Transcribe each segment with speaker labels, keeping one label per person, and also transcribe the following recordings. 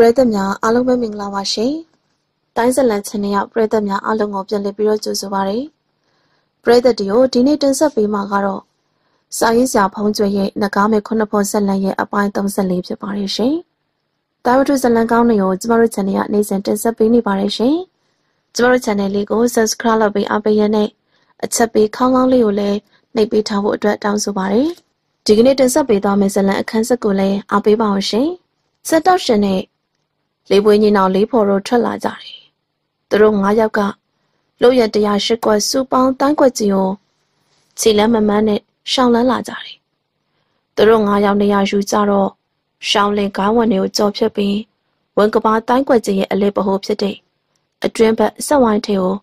Speaker 1: ပရိသတ်များအားလုံးပဲမင်္ဂလာပါရှင်။တိုင်းဇလန်ချန်နယ်ရောက်ပရိသတ်များအားလုံးကိုပြန်လည်ပြီးတော့ကြိုဆိုပါရစေ။ပရိသတ်တွေကိုဒီနေ့တင်ဆက်ပေးမှာကတော့စာရေးဆရာဖုံးကျွေရဲ့နဂါးမေခုနှစ်ဖို့ဇလန်ရဲ့အပိုင်း34ဖြစ်ပါတယ်ရှင်။တာဝတ္ထုဇလန်ကောင်းတွေကိုကျမတို့ channel ကနေ့စဉ်တင်ဆက်ပေးနေပါတယ်ရှင်။ကျမတို့ channel လေးကို subscribe လုပ်ပြီးအားပေးရတဲ့အချက်ပေးခေါင်းကောင်းလေးကိုလည်းနှိပ်ပေးထားဖို့အတွက်တောင်းဆိုပါရစေ။ဒီကနေ့တင်ဆက်ပေးသွားမယ့်ဇလန်အခန်းဆက်ကိုလည်းအားပေးပါအောင်ရှင်။စက်တော့ရှင်နဲ့ လေးပွေးညီနောင်လေးဖော်တို့ထွက်လာကြတယ်။သူတို့၅ယောက်ကလို့ရတရားရှိကွက်စူပေါင်းတန်းကွက်ကြီးကိုခြေလမ်းမမန်းနဲ့ရှောင်းလန်းလာကြတယ်။သူတို့၅ယောက်နေရာယူကြတော့ရှောင်းလင်ကားဝန်တွေကိုကြော်ဖြတ်ပြီးဝန်ကပါတိုင်းကွက်ကြီးရဲ့အလေးပဟိုဖြစ်တဲ့အတွင်းဘက်ဆက်ဝိုင်းထဲကို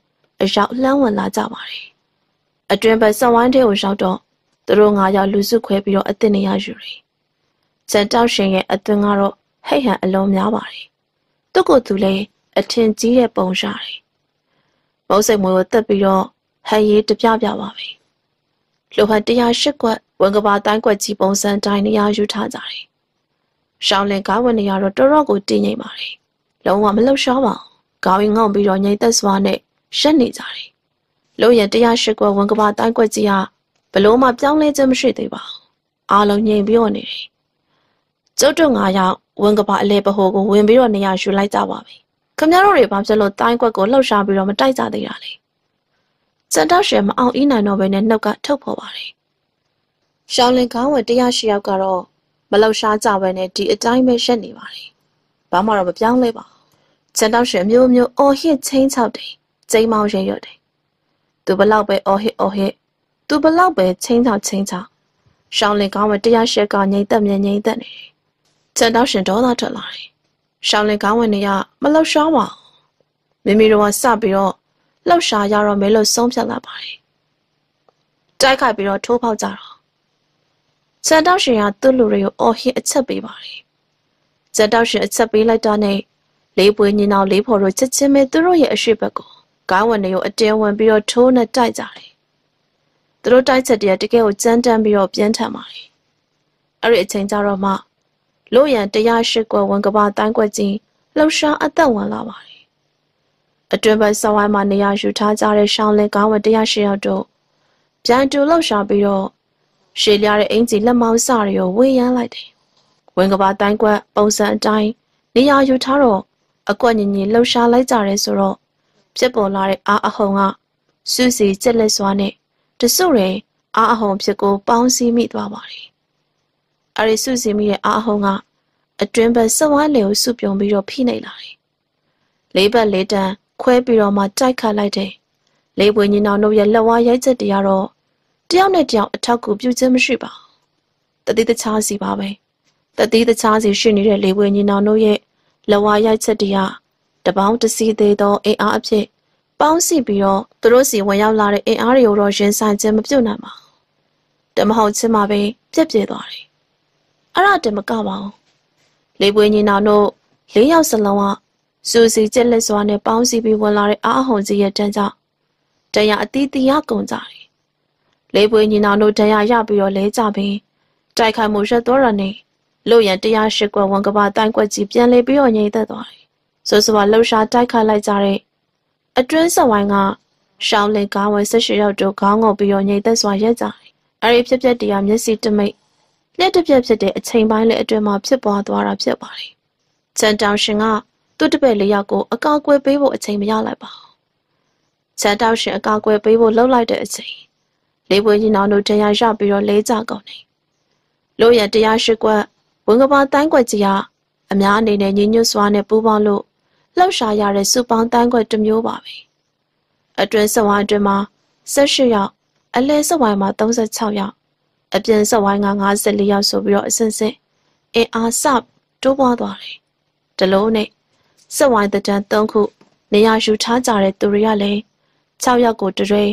Speaker 1: အရောက်လှမ်းဝင်လာကြပါတယ်။အတွင်းဘက်ဆက်ဝိုင်းထဲကိုရောက်တော့သူတို့၅ယောက်လူစုခွဲပြီးတော့အစ်စ်နေရာယူတယ်။ကျန်တောက်ရှင်ရဲ့အသွင်ကတော့ဟိတ်ဟန်အလုံးများပါတယ် သူ့ကိုယ်သူလည်းအထင်ကြီးတဲ့ပုံရှာတယ်။မုတ်စိတ်မွေးကိုတက်ပြီးတော့ဟန်ရေးတပြပြပါပဲ။လူဟန်တရားရှစ်ကွက်ဝန်ကဘာတိုင်းကွက်ကြီးပုံစံတိုင်းနေရာယူထားကြတယ်။ရှောင်းလင်ကားဝင်နေရတော့တော်တော်ကိုတင်းငိမ့်ပါတယ်။လုံးဝမလှုပ်ရှားပါဘူး။ခေါင်းရင်ငေါ့ပြီးတော့ငိမ့်သက်စွာနဲ့ရှက်နေကြတယ်။လို့ရတရားရှစ်ကွက်ဝန်ကဘာတိုင်းကွက်ကြီးဟာဘလို့မှပြောင်းလဲခြင်းမရှိသေးပါဘူး။အားလုံးငြိမ်ပြီးတော့နေတယ်။ ကျုပ်တို့ငါရောက်ဝန်ကပါအလဲပဟိုကိုဝင်ပြီးတော့နေရာယူလိုက်ကြပါပြီ။ခမရတို့တွေဘာဖြစ်လို့တိုင်းကွက်ကိုလှုပ်ရှားပြီးတော့မတိုက်ကြသေးတာလဲ။စန်တောက်ရှယ်မအောင်အီးနိုင်တော့ဘဲနဲ့နှုတ်ကထုတ်ဖော်ပါတယ်။ရှောင်းလင်ကောင်းဝယ်တရားရှိယောက်ကတော့မလှုပ်ရှားကြဘဲနဲ့ဒီအတိုင်းပဲရှက်နေပါတယ်။ဘာမှတော့မပြောင်းလဲပါဘူး။စန်တောက်ရှယ်မျိုးမျိုးအော်ဟစ်ချင်းချောက်တယ်။ကျိန်းမောင်းရဲရွတ်တယ်။သူဘလောက်ပဲအော်ဟစ်အော်ဟစ်သူဘလောက်ပဲချင်းချောက်ချင်းချောက်ရှောင်းလင်ကောင်းဝယ်တရားရှိကငိမ့်သက်မြငိမ့်သက်နေတယ် ကျန်တော့ရှင်ဒေါသထွက်လာတယ်။ရှောင်းလင်ကောင်းဝင်နေရမလှုပ်ရှားပါဘူး။မိမိတို့ကစပြီးတော့လှုပ်ရှားရတော့မယ်လို့ဆုံးဖြတ်လာပါတယ်။တိုက်ခိုက်ပြီးတော့ထိုးပေါက်ကြတော့ကျန်တော့ရှင်ကသူ့လူတွေကိုအော်ဟစ်အချက်ပေးပါတယ်။ကျန်တော့ရှင်အချက်ပေးလိုက်တာနဲ့လေးပွေညီနောင်လေးဖော်တို့ချက်ချင်းပဲသူတို့ရဲ့အရှိဘက်ကိုကောင်းဝင်တွေကိုအတင်းဝင်ပြီးတော့ထိုးနဲ့တိုက်ကြတယ်။သူတို့တိုက်ချက်တည်းတကယ်ကိုကြမ်းတမ်းပြီးတော့ပြင်းထန်ပါတယ်။အဲ့ဒီအချိန်ကျတော့မှ လို့ရန်တရားရှိကွယ်ဝန်ကဘာတိုင်းကွက်ကြီးလှုပ်ရှားအသက်ဝင်လာပါတယ်။အတွင်ဘက်ဆောင်းဝိုင်းမှာနေရာယူထားကြတဲ့ရှောင်းလင်ကောင်းဝတရားရှိရောက်တို့ပြန်တူလှုပ်ရှားပြီးတော့ရှေလျားတဲ့အင်ကြီးလက်မောင်းစတွေကိုဝေးရမ်းလိုက်တယ်။ဝန်ကဘာတိုင်းကွက်ပုံစံအတိုင်းနေရာယူထားတော့အကွက်ညင်ညင်လှုပ်ရှားလိုက်ကြရဲဆိုတော့ဖြစ်ပေါ်လာတဲ့အာအဟုံကစူးစီကြက်လက်စွာနဲ့တစုရဲအာအဟုံဖြစ်ကိုပေါင်းစည်းမိသွားပါတယ်။ အဲဒီစုစည်းမိတဲ့အာဟုံကအတွင်းဘက်စဝိုင်းလေကိုစုပြုံပြီးတော့ဖိနှိပ်လာတယ်။လေးဘက်လေးတန်းခွဲပြီးတော့မှတိုက်ခတ်လိုက်တယ်။လေးပွေညီနောင်တို့ရဲ့လက်ဝါးရိုက်ချက်တရားတော့တယောက်နဲ့တယောက်အထောက်ကူပြုခြင်းမရှိပါဘူး။တတိတခြားစီပါပဲ။တတိတခြားစီရှိနေတဲ့လေးပွေညီနောင်တို့ရဲ့လက်ဝါးရိုက်ချက်တရားတပေါင်းတစီသေးသောအင်အားအဖြစ်ပေါင်းစီပြီးတော့သူတို့စီဝင်ရောက်လာတဲ့အင်အားတွေကိုတော့ရင်ဆိုင်ခြင်းမပြုတ်နိုင်ပါဘူး။တမဟုတ်ချင်းမှာပဲပြက်ပြဲသွားတယ်။ အဲ့ဒါတမကပါဘူးလေးပွေညီနောင်တို့လေးယောက်စလုံးကစူစီကျက်လက်စွာနဲ့ပေါင်းစည်းပြီးဝင်လာတဲ့အားအဟုန်ကြီးရဲ့တန်းကြောင့်တရားအတီးတီးရကုန်ကြတယ်။လေးပွေညီနောင်တို့တရားရပြီးတော့လဲကြပြီးတိုက်ခိုက်မှုရက်တော်ရနေလို့ရန်တရားရှိကွယ်ဝန်ကဘာတိုင်းကွက်ကြီးပြန်လေပြီးတော့ငြိမ်သက်သွားတယ်။ဆိုစွာလှုပ်ရှားတိုက်ခိုက်လိုက်ကြတဲ့အတွင်းဆက်ဝိုင်းကရှောင်းလင်ကားဝယ်၁၈ရောက်တို့ခေါင်းငုံပြီးတော့ငြိမ်သက်စွာရက်ကြတယ်။အဲဒီဖြစ်ပျက်တရားမျက်စိတမိတ် လက်တစ်ပြက်ဖြစ်တဲ့အချိန်ပိုင်းလေးအတွင်းမှာဖြစ်ပွားသွားတာဖြစ်ပါတယ်။ချန်တောင်ရှင်ကသူ့တပည့်လေးယောက်ကိုအကာအကွယ်ပေးဖို့အချိန်မရလိုက်ပါဘူး။ချန်တောင်ရှင်အကာအကွယ်ပေးဖို့လှုပ်လိုက်တဲ့အချိန်လေးပွေကြီးနောင်တို့တရားရပြီးတော့လဲကြကုန်တယ်။လို့ရတရားရှိကွက်ဝင်ကပါတိုင်းကွက်ကြီးကအများအနေနဲ့ညီညွတ်စွာနဲ့ပူးပေါင်းလို့လှောက်ရှာရတဲ့စုပေါင်းတိုင်းကွက်တစ်မျိုးပါပဲ။အတွင်းစဝိုင်းအတွင်းမှာ18ယောက်အလဲစဝိုင်းမှာ36ယောက် အပြင်ဆက်ဝိုင်းက54ယောက်ဆိုပြီးတော့အစင်စင်အင်အားစတိုးပွားသွားတယ်။ဒလုံးနဲ့ဆက်ဝိုင်းတန်း3ခုနေရာယူထားကြတဲ့သူတွေကလည်း6ယောက်ကိုတရေ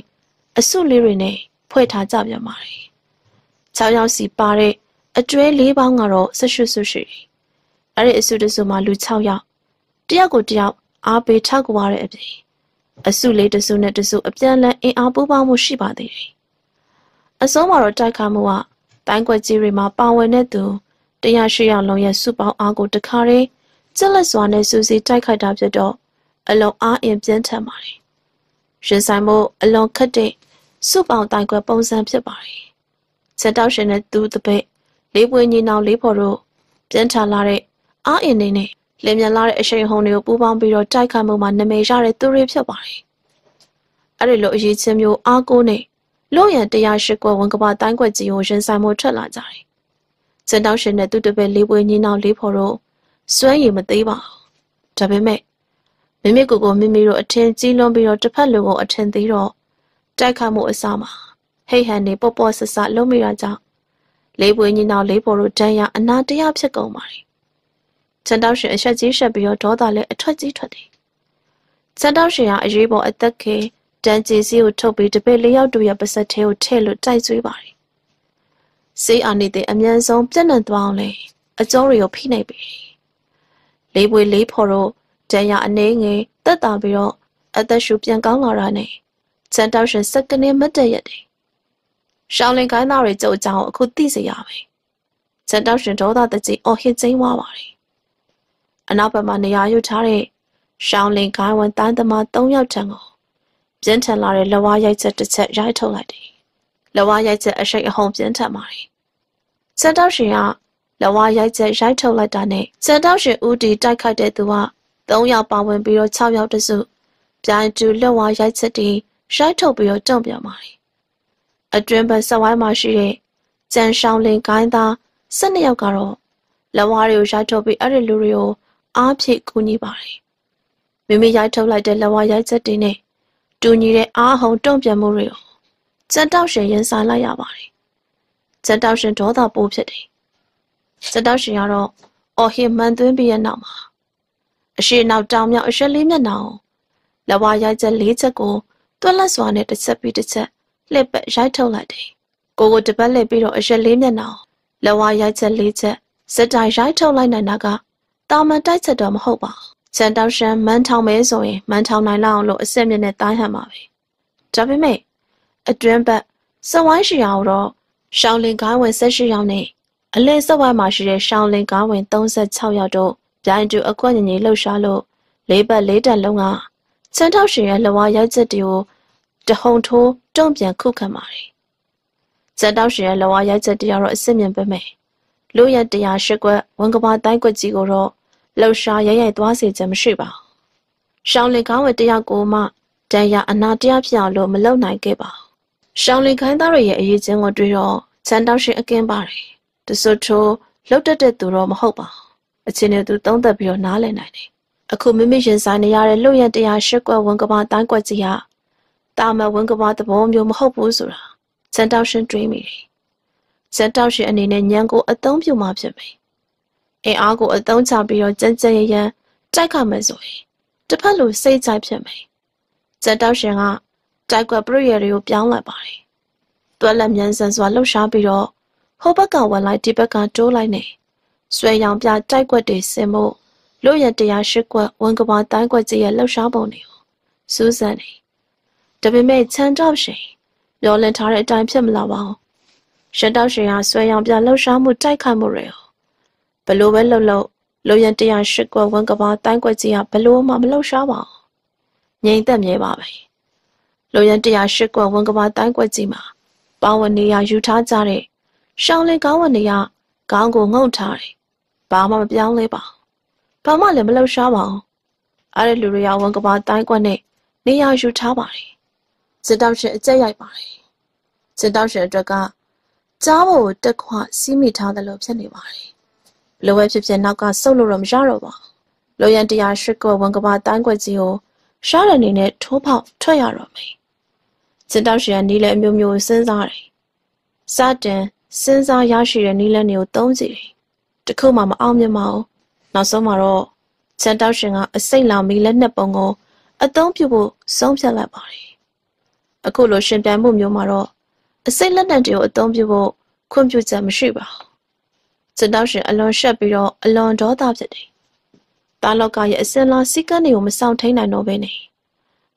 Speaker 1: အစုလေးတွေနဲ့ဖွဲ့ထားကြပြန်ပါတယ်။6ယောက်စီပါတဲ့အတွဲ၄ပေါင်းကတော့ဆရွှဆွရှိတယ်။အဲ့ဒီအစုတစုမှာလူ6ယောက်တယောက်ကိုတယောက်အားပေးထောက်ကြွားတဲ့အပြင်အစုလေးတစုနဲ့တစုအပြန်လန်းအင်အားပူးပေါင်းမှုရှိပါသေးတယ် အဆုံးမှာတော့တိုက်ခါမှုကတိုင်းကွက်ကြီးတွေမှာပါဝင်တဲ့သူတရားရှိရလုံးရဲ့စုပေါင်းအားကိုတခါတည်းကြက်လက်စွာနဲ့စူးစီးတိုက်ခိုက်တာဖြစ်တော့အလွန်အားအင်ပြင်းထန်ပါတယ်။ရင်ဆိုင်မှုအလွန်ခက်တဲ့စုပေါင်းတိုင်ခွဲပုံစံဖြစ်ပါတယ်။ချက်တောက်ရှင်နဲ့သူ့တပိတ်လေးပွေညီနောင်လေးဖော်တို့ပြင်းထန်လာတဲ့အားအင်နေနဲ့လင်မြန်လာတဲ့အရှိန်ဟုန်တွေကိုပူးပေါင်းပြီးတော့တိုက်ခိုက်မှုမှာနမိတ်ရတဲ့သူတွေဖြစ်ပါတယ်။အဲ့ဒီလိုအရေးချင်းမျိုးအားကိုးနဲ့ လို့ရန်108ကွက်ဝန်ကပါတိုင်းကွက်ကြီးကိုရင်ဆိုင်မှုထွက်လာကြတယ်။ချက်တောက်ရှင်နဲ့သူ့တပိတ်လေးပွေညီနောင်လေးဖော်တို့စွမ်းရည်မသေးပါဘူး။ဒါပေမဲ့မိမိကိုယ်ကိုမိမိတို့အထင်ကြီးလွန်ပြီးတော့တစ်ဖက်လူကိုအထင်သေးတော့တိုက်ခတ်မှုအစားမှာဟိတ်ဟန်နေပေါ့ပေါ့ဆဆလုံးမိတာကြောင့်လေးပွေညီနောက်လေးပေါ်တို့တန်းရအနာတရားဖြစ်ကုန်ပါတယ်။ချန်တောက်ရှင်အဆက်ကြီးရှက်ပြီးတော့ဒေါသလည်းအထွက်ကြီးထွက်တယ်။ချန်တောက်ရှင်ကအရေးပေါ်အသက်ခေ တန်းကြီးစီကိုထုတ်ပြီးတပည့်လေးယောက်တို့ရဲ့ပါစက်ထဲကိုထည့်လို့တိုက်ဆွေးပါတယ်။စေးအာနေတဲ့အမြန်ဆုံးပြတ်နှံသွားအောင်လေအကျုံးတွေကိုဖိနှိပ်ပြီ။လေးပွေလေးဖော်တို့ဒဏ်ရာအနှဲငယ်တက်တာပြီးတော့အသက်ရှူပြန်ကောင်းလာတာနဲ့ချန်တောက်ရှင်စက္ကနဲ့မတ်တက်ရက်တယ်။ရှောင်းလင်ကိုင်းသားတွေကြုတ်ကြောင်အခုသိစေရမယ်။ချန်တောက်ရှင်ဒေါသတကြီးအော်ဟစ်ကျင်းသွားပါတယ်။အနောက်ဘက်မှာနေရာယူထားတဲ့ရှောင်းလင်ကိုင်းဝန်တိုင်းသမား၃ယောက်ထံကို ပြင်းထန်လာတဲ့လဝါရိုက်ချက်တစ်ချက်ရိုက်ထုတ်လိုက်တယ်။လဝါရိုက်ချက်အရှိတ်အဟုန်ပြင်းထန်ပါတယ်။ချန်တောက်ရှင်ကလဝါရိုက်ချက်ရိုက်ထုတ်လိုက်တာနဲ့ချန်တောက်ရှင်ဦးတီတိုက်ခိုက်တဲ့သူက၃ယောက်ပါဝင်ပြီးတော့၆ယောက်တစုပြိုင်တူလက်ဝါရိုက်ချက်တီရိုက်ထုတ်ပြီးတော့တုံ့ပြန်ပါတယ်။အတွင်းဘက်ဆက်ဝိုင်းမှာရှိတဲ့ကြံရှောင်းလင်ကိုင်းသား၁၂ယောက်ကတော့လက်ဝါတွေကိုရိုက်ထုတ်ပြီးအဲ့ဒီလူတွေကိုအားဖြည့်ကူညီပါတယ်။မိမိရိုက်ထုတ်လိုက်တဲ့လက်ဝါရိုက်ချက်တီနဲ့ တူညီတဲ့အားဟုန်တုံ့ပြန်မှုတွေကိုကြက်တောက်ရှင်ရင်ဆိုင်လိုက်ရပါတယ်။ကြက်တောက်ရှင်ဒေါသပိုးဖြစ်တယ်။ကြက်တောက်ရှင်ကတော့အော်ဟစ်မှန်သွင်းပြီးရဲ့နောက်မှာအရှိနောက်တောင်မြောက်အရွှေလေးမျက်နှာကိုလက်ဝါးရိုက်ချက်လေးချက်ကိုတွက်လက်စွာနဲ့တစ်ချက်ပြီးတစ်ချက်လှည့်ပတ်ရိုက်ထုတ်လိုက်တယ်။ကိုကိုတပတ်လှည့်ပြီးတော့အရွှေလေးမျက်နှာကိုလက်ဝါးရိုက်ချက်လေးချက်စက်တိုင်ရိုက်ထုတ်လိုက်နိုင်တာကတာမန်တိုက်ချက်တော့မဟုတ်ပါဘူး။ ချန်တောင်ရှန်မန်းထောင်မဲဆိုရင်မန်းထောင်နိုင်လောက်အောင်လို့အစစ်မြစ်နဲ့တိုင်းဟန်ပါပဲ။ဒါပေမဲ့အတွင်းဘက်စဝိုင်းရှိအောင်တော့ရှောင်းလင်ကိုင်းဝင်၁၈ယောက်နဲ့အလဲစဝိုင်းမှာရှိတဲ့ရှောင်းလင်ကိုင်းဝင်36ယောက်တို့ပြိုင်တူအကွက်ညင်ကြီးလှုပ်ရှားလို့လေးပတ်လေးတက်လုံးကချမ်းထောက်ရှင်ရဲ့လဝါရိုက်ချက်တွေကိုတဟုန်ထိုးတုံ့ပြန်ခုခံပါတယ်။ချမ်းထောက်ရှင်ရဲ့လဝါရိုက်ချက်တရားတော့အစစ်မြင်ပဲမယ်။လူရတရားရှစ်ကွက်ဝန်ကဘာတိုင်းကွက်ကြီးကိုတော့ လှုပ်ရှားရိုက်ရိုက်သွားစေခြင်းမရှိပါဘူး။ရှောင်းလင်ကောင်းဝဲတရားကိုမှတန်ရအနာတရားဖြစ်အောင်လို့မလုပ်နိုင်ခဲ့ပါဘူး။ရှောင်းလင်ခိုင်းသားရဲ့အရေးချင်းကိုတွေ့တော့ချမ်းတောက်ရှင်အကင်းပါတယ်။တစွတ်ထိုးလှုပ်တတ်တဲ့သူတော့မဟုတ်ပါဘူးအချင်းနဲ့သူသုံးသက်ပြီးတော့နားလည်နိုင်တယ်။အခုမိမိရင်ဆိုင်နေရတဲ့လူရတရားရှစ်ကွက်ဝန်ကဘာတိုင်းကွက်ကြီးဟာတာမဝန်ကဘာသဘောမျိုးမဟုတ်ဘူးဆိုတာစန်တောက်ရှင်တွေးမိတယ်။စန်တောက်ရှင်အနေနဲ့ညံကိုအသုံးပြုမှဖြစ်မယ်။ အင်အားကိုအသုံးချပြီးတော့ကြမ်းကြမ်းရရန်တိုက်ခတ်မယ်ဆိုရင်တစ်ဖက်လိုစိတ်ကြိုက်ဖြစ်မယ်။စန်တောက်ရှင်ကတိုက်ကွက်ပရိယေတွေကိုပြောင်းလိုက်ပါတယ်။တွက်လက်မြန်ဆန်စွာလှုပ်ရှားပြီးတော့ဟိုဘက်ကဝင်လိုက်ဒီဘက်ကတိုးလိုက်နေ။ဆွဲရောင်ပြတိုက်ကွက်တွေဆင်ဖို့လို့ရတရားရှိကွက်ဝန်ကဘာတိုင်းကွက်ကြီးရဲ့လှုပ်ရှားပုံတွေကိုစူးစမ်းနေဒါပေမဲ့ချမ်းတော့ရှင်မျောလင့်ထားတဲ့အတိုင်းဖြစ်မလာပါဘူးရှက်တော့ရှင်ဟာဆွဲရောင်ပြလှုပ်ရှားမှုတိုက်ခိုက်မှုတွေကို ဘလို့ပဲလှုပ်လှုပ်လို့ရတရားရှိကွက်ဝန်ကဘာတိုင်းကွက်ကြီးကဘလို့မှမလှုပ်ရှားပါဘူးငြိမ်သက်မြဲပါပဲလို့ရတရားရှိကွက်ဝန်ကဘာတိုင်းကွက်ကြီးမှာပါဝင်နေရယူထားကြတဲ့ရှောင်းလင်ကောင်းဝင်နေရခေါင်းကိုငုံထားတယ်ဘာမှမပြောင်းလဲပါဘာမှလည်းမလှုပ်ရှားပါဘူးအဲ့ဒီလူတွေရောဝန်ကဘာတိုင်းကွက်နဲ့နေရာယူထားပါတယ်စစ်တောက်ရှင်အကြက်ရိုက်ပါတယ်စစ်တောက်ရှင်အတွက်ကကြားပေါ်ကိုတက်ခွစီးမိထားတယ်လို့ဖြစ်နေပါတယ် လိုဝဲဖြစ်ဖြစ်နောက်ကဆုပ်လို့တော့မရတော့ပါဘူးလိုရန်တရားရှိကဝန်ကဘာတိုင်းကွက်ကြီးကိုရှားတဲ့အနေနဲ့ထိုးပေါက်ထွက်ရတော့မယ်စစ်တောက်ရှင်ကနီးလဲအမျိုးမျိုးစဉ်းစားတယ်စတင်စဉ်းစားရရှိတဲ့နီးလဲတွေကိုသုံးစီတယ်တခုမှမအောင်မြင်ပါဘူးနောက်ဆုံးမှာတော့ချန်တောက်ရှင်ကအစိတ်လောင်ပြီးလက်နှစ်ပုံကိုအသုံးပြုဖို့ဆုံးဖြတ်လိုက်ပါတယ်အခုလိုရှင်ပြိုင်မှုမျိုးမှာတော့အစိတ်လက်နက်တွေကိုအသုံးပြုဖို့ခွင့်ပြုချက်မရှိပါဘူး ချန်တောက်ရှင်အလွန်ရှက်ပြီးတော့အလွန်ဒေါသဖြစ်တယ်တာလောက်ကရဲ့အစင်လာစီကန်းတွေကိုမဆောင်ထိန်နိုင်တော့ဘဲနေ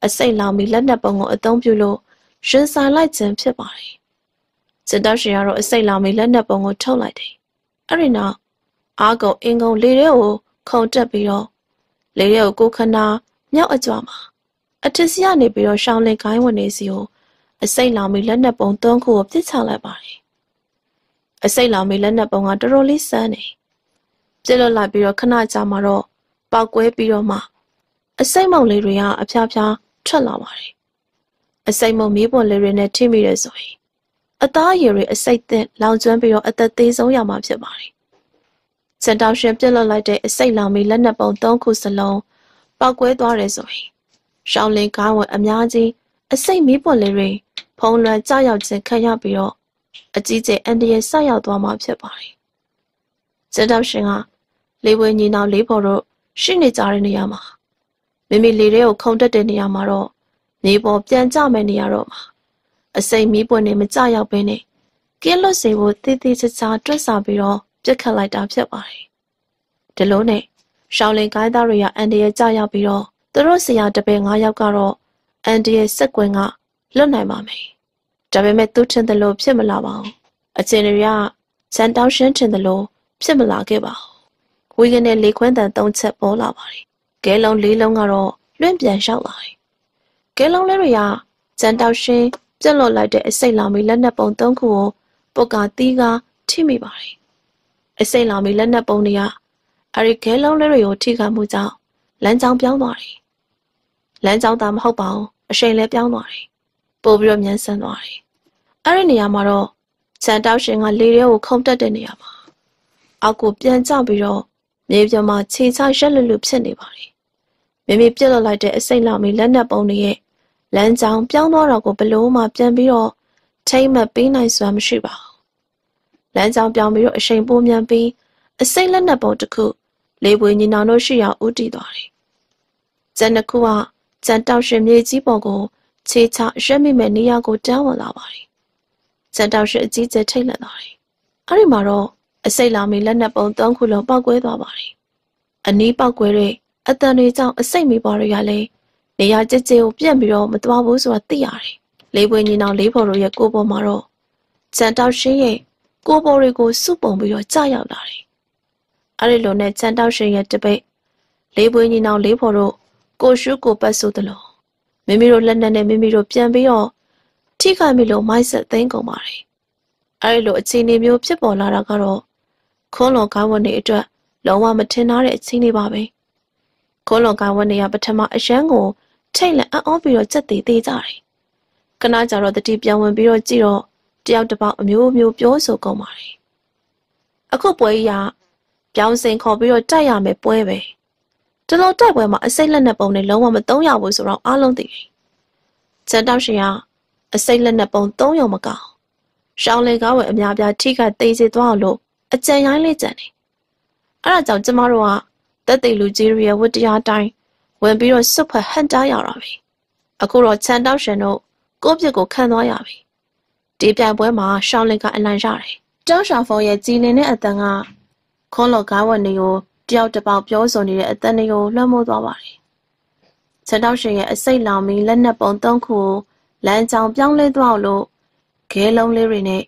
Speaker 1: အစိတ်လောင်ပြီးလက်နက်ပုံကိုအသုံးပြုလို့ရှင်ဆိုင်လိုက်ခြင်းဖြစ်ပါတယ်ချန်တောက်ရှင်ကတော့အစိတ်လောင်ပြီးလက်နက်ပုံကိုထုတ်လိုက်တယ်အဲ့ဒီနောက်အားကုန်အင်ကုန်လေထဲကိုခုံတက်ပြီးတော့လေရဲကိုကိုခနာမြောက်အကြွမှာအထစ်စီကနေပြီးတော့ရှောင်းလင်ခိုင်းဝင်နေစီကိုအစိတ်လောင်ပြီးလက်နက်ပုံသုံးခုကိုပြစ်ချလိုက်ပါတယ် အစိတ်လောင်ပြီးလက်နက်ပုံကတော်တော်လေးစမ်းနေပြစ်လွတ်လိုက်ပြီးတော့ခဏကြာမှတော့ပောက်ကွဲပြီးတော့မှအစိတ်မုံလေးတွေကအဖျားဖျားထွက်လာပါတယ်အစိတ်မုံမီးပွန်လေးတွေနဲ့ထိမိတယ်ဆိုရင်အသားအရည်တွေအစိတ်သင့်လောင်ကျွမ်းပြီးတော့အသက်သေးဆုံးရမှာဖြစ်ပါတယ်စန်တောင်ရှင်ပြစ်လွတ်လိုက်တဲ့အစိတ်လောင်ပြီးလက်နက်ပုံသုံးခုစလုံးပောက်ကွဲသွားတယ်ဆိုရင်ရှောင်းလင်ကားဝင်အများကြီးအစိတ်မီးပွန်လေးတွေဖုံးလွှမ်းကြောက်ရောက်ခြင်းခံရပြီးတော့ အကြီးကျယ်အန်တရဆက်ရောက်သွားမှာဖြစ်ပါတယ်။စံတောက်ရှင်ကလေးဝဲညီနောင်လေးဖော်တို့ရှိနေကြတဲ့နေရာမှာမိမိလေတွေကိုခုံတက်တဲ့နေရာမှာတော့နေပေါ်ပြန်ကြမဲ့နေရာတော့မှာအစိမ်မီးပွင့်နေမကြရောက်ဘဲနဲ့ကင်းလွတ်စေဖို့တည်တည်ချာချာတွက်ဆပြီးတော့ပြစ်ခတ်လိုက်တာဖြစ်ပါတယ်။ဒီလိုနဲ့ရှောင်းလင်ကိုင်းသားတွေကအန်တရကြရောက်ပြီးတော့သူတို့ဆရာတပည့်၅ယောက်ကတော့အန်တရစက်ကွင်ကလွတ်နိုင်ပါမယ်။ ဒါပေမဲ့သူထင်တယ်လို့ဖြစ်မလာပါဘူး။အချင်းတွေကစန်တောင်းရှင်းထင်တယ်လို့ဖြစ်မလာခဲ့ပါဘူး။ဝီကနေလေးခွန်းတန်၃ချက်ပေါ်လာပါတယ်။ကဲလုံးလေးလုံးကတော့လွင့်ပြန်လျှောက်လာတယ်။ကဲလုံးလေးတွေကစန်တောင်းရှင်းပြက်လွတ်လိုက်တဲ့အစိတ်လောင်မီလက်နက်ပုံ၃ခုကိုပုတ်ကတီးကထိမိပါတယ်။အစိတ်လောင်မီလက်နက်ပုံတွေကအဲဒီကဲလုံးလေးတွေကိုထိခိုက်မှုကြောင့်လမ်းကြောင်းပြောင်းသွားတယ်။လမ်းကြောင်းသာမဟုတ်ပါဘူး။အရှိန်လည်းပြောင်းသွားတယ်ပို့ပြီးတော့မြန်ဆန်သွားတယ်။ အဲ့ဒီနေရာမှာတော့စံတောက်ရှင်ကလေရဲကိုခုန်တက်တဲ့နေရာမှာအောက်ကိုပြန်ကျပြီးတော့မြေပြမှာခြေချရက်လွတ်လွတ်ဖြစ်နေပါတယ်။မိမိပြစ်လွတ်လိုက်တဲ့အစိတ်လောက်မီလက်နက်ပုံတွေရဲ့လမ်းကြောင်းပြောင်းသွားတော့ကိုဘလို့မှပြန်ပြီးတော့ထိမ့်မပေးနိုင်စွမ်းမရှိပါဘူး။လမ်းကြောင်းပြောင်းပြီးတော့အရှိန်ပိုးမြန်ပြီးအစိတ်လက်နက်ပုံတစ်ခုလေပွေညီနောင်တို့ရှိရောက်ဥတည်သွားတယ်။ကျန်တစ်ခုကကျန်တောက်ရှင်မြေကြီးပေါ်ကိုခြေချရက်မိမဲ့နေရာကိုတန်းဝင်လာပါတယ်။ စံတောက်ရှိအကြီးကျယ်ထိတ်လန့်သွားတယ်။အဲဒီမှာတော့အစိတ်လာမီလက်နက်ပုံသုံးခုလုံးပောက်ကွဲသွားပါတယ်။အနီးပောက်ကွဲတဲ့အတန်တွေကြောင့်အစိတ်မီပေါ်တွေကလည်းနေရာကျကျကိုပြန့်ပြီးတော့မသွားဘူးဆိုတာသိရတယ်။လေးပွေညီနောင်လေးဖော်တို့ရဲ့ကိုပေါ်မှာတော့စံတောက်ရှင်းရဲ့ကိုပေါ်တွေကိုစုပုံပြီးတော့ကြာရောက်လာတယ်။အဲဒီလိုနဲ့စံတောက်ရှင်းရဲ့တပိတ်လေးပွေညီနောင်လေးဖော်တို့ကိုရှုကိုပတ်ဆိုသလိုမိမိတို့လက်နက်နဲ့မိမိတို့ပြန်ပြီးတော့ ထိခိုက်မိလို့မိုက်ဆက်သိမ်းကုန်ပါတယ်။အဲဒီလိုအခြေအနေမျိုးဖြစ်ပေါ်လာတာကတော့ခွန်းလွန်ကားဝတ်နေအတွက်လုံးဝမထင်ထားတဲ့အခြေအနေပါပဲ။ခွန်းလွန်ကားဝတ်နေရပထမအရန်ကိုထိတ်လက်အံ့ဩပြီးတော့ကြက်သေးသေးကြတယ်။ခဏကြာတော့တတိပြန်ဝင်ပြီးတော့ကြည့်တော့တယောက်တစ်ပေါက်အမျိုးမျိုးပြောဆိုကုန်ပါတယ်။အခုပွဲကြီးကပြောင်းစင်ခေါ်ပြီးတော့တိုက်ရမယ်ပွဲပဲ။ကျွန်တော်တိုက်ပွဲမှာအစိတ်လက်နက်ပုံနဲ့လုံးဝမသုံးရဘူးဆိုတော့အားလုံးသိတယ်။ကျန်တောက်ရှင်က အစိတ်လက်နက်ပုံ၃ရုံမကောင်း။ရှောင်းလင်ကားဝယ်အများပြားထိခိုက်သေးစေသွားအောင်လို့အကြံရိုင်းလေးကြံတယ်။အဲဒါကြောင့်ကျမတို့ကတက်သိလူကြီးရဲ့ဝတ္တရားတိုင်းဝင်ပြီးတော့စွတ်ဖက်ဟန်တားရတာပဲ။အခုတော့ချန်တောက်ရှင်တို့ကိုယ့်ပြစ်ကိုခံသွားရပြီ။ဒီပြိုင်ပွဲမှာရှောင်းလင်ကအလံရတယ်။တောင်းရှောင်းဖုံရဲ့ကြည်လင်တဲ့အတန်ကခွန်လော်ကားဝက်နေကိုတယောက်တစ်ပေါက်ပြောဆိုနေတဲ့အတန်တွေကိုလွှမ်းမိုးသွားပါတယ်။ချက်တောက်ရှင်ရဲ့အစိတ်လောင်ပြီးလက်နက်ပုံသုံးခုကို လမ်းကြောင်ပြောင်းလဲသွားလို့ခဲလုံးလေးတွေနဲ့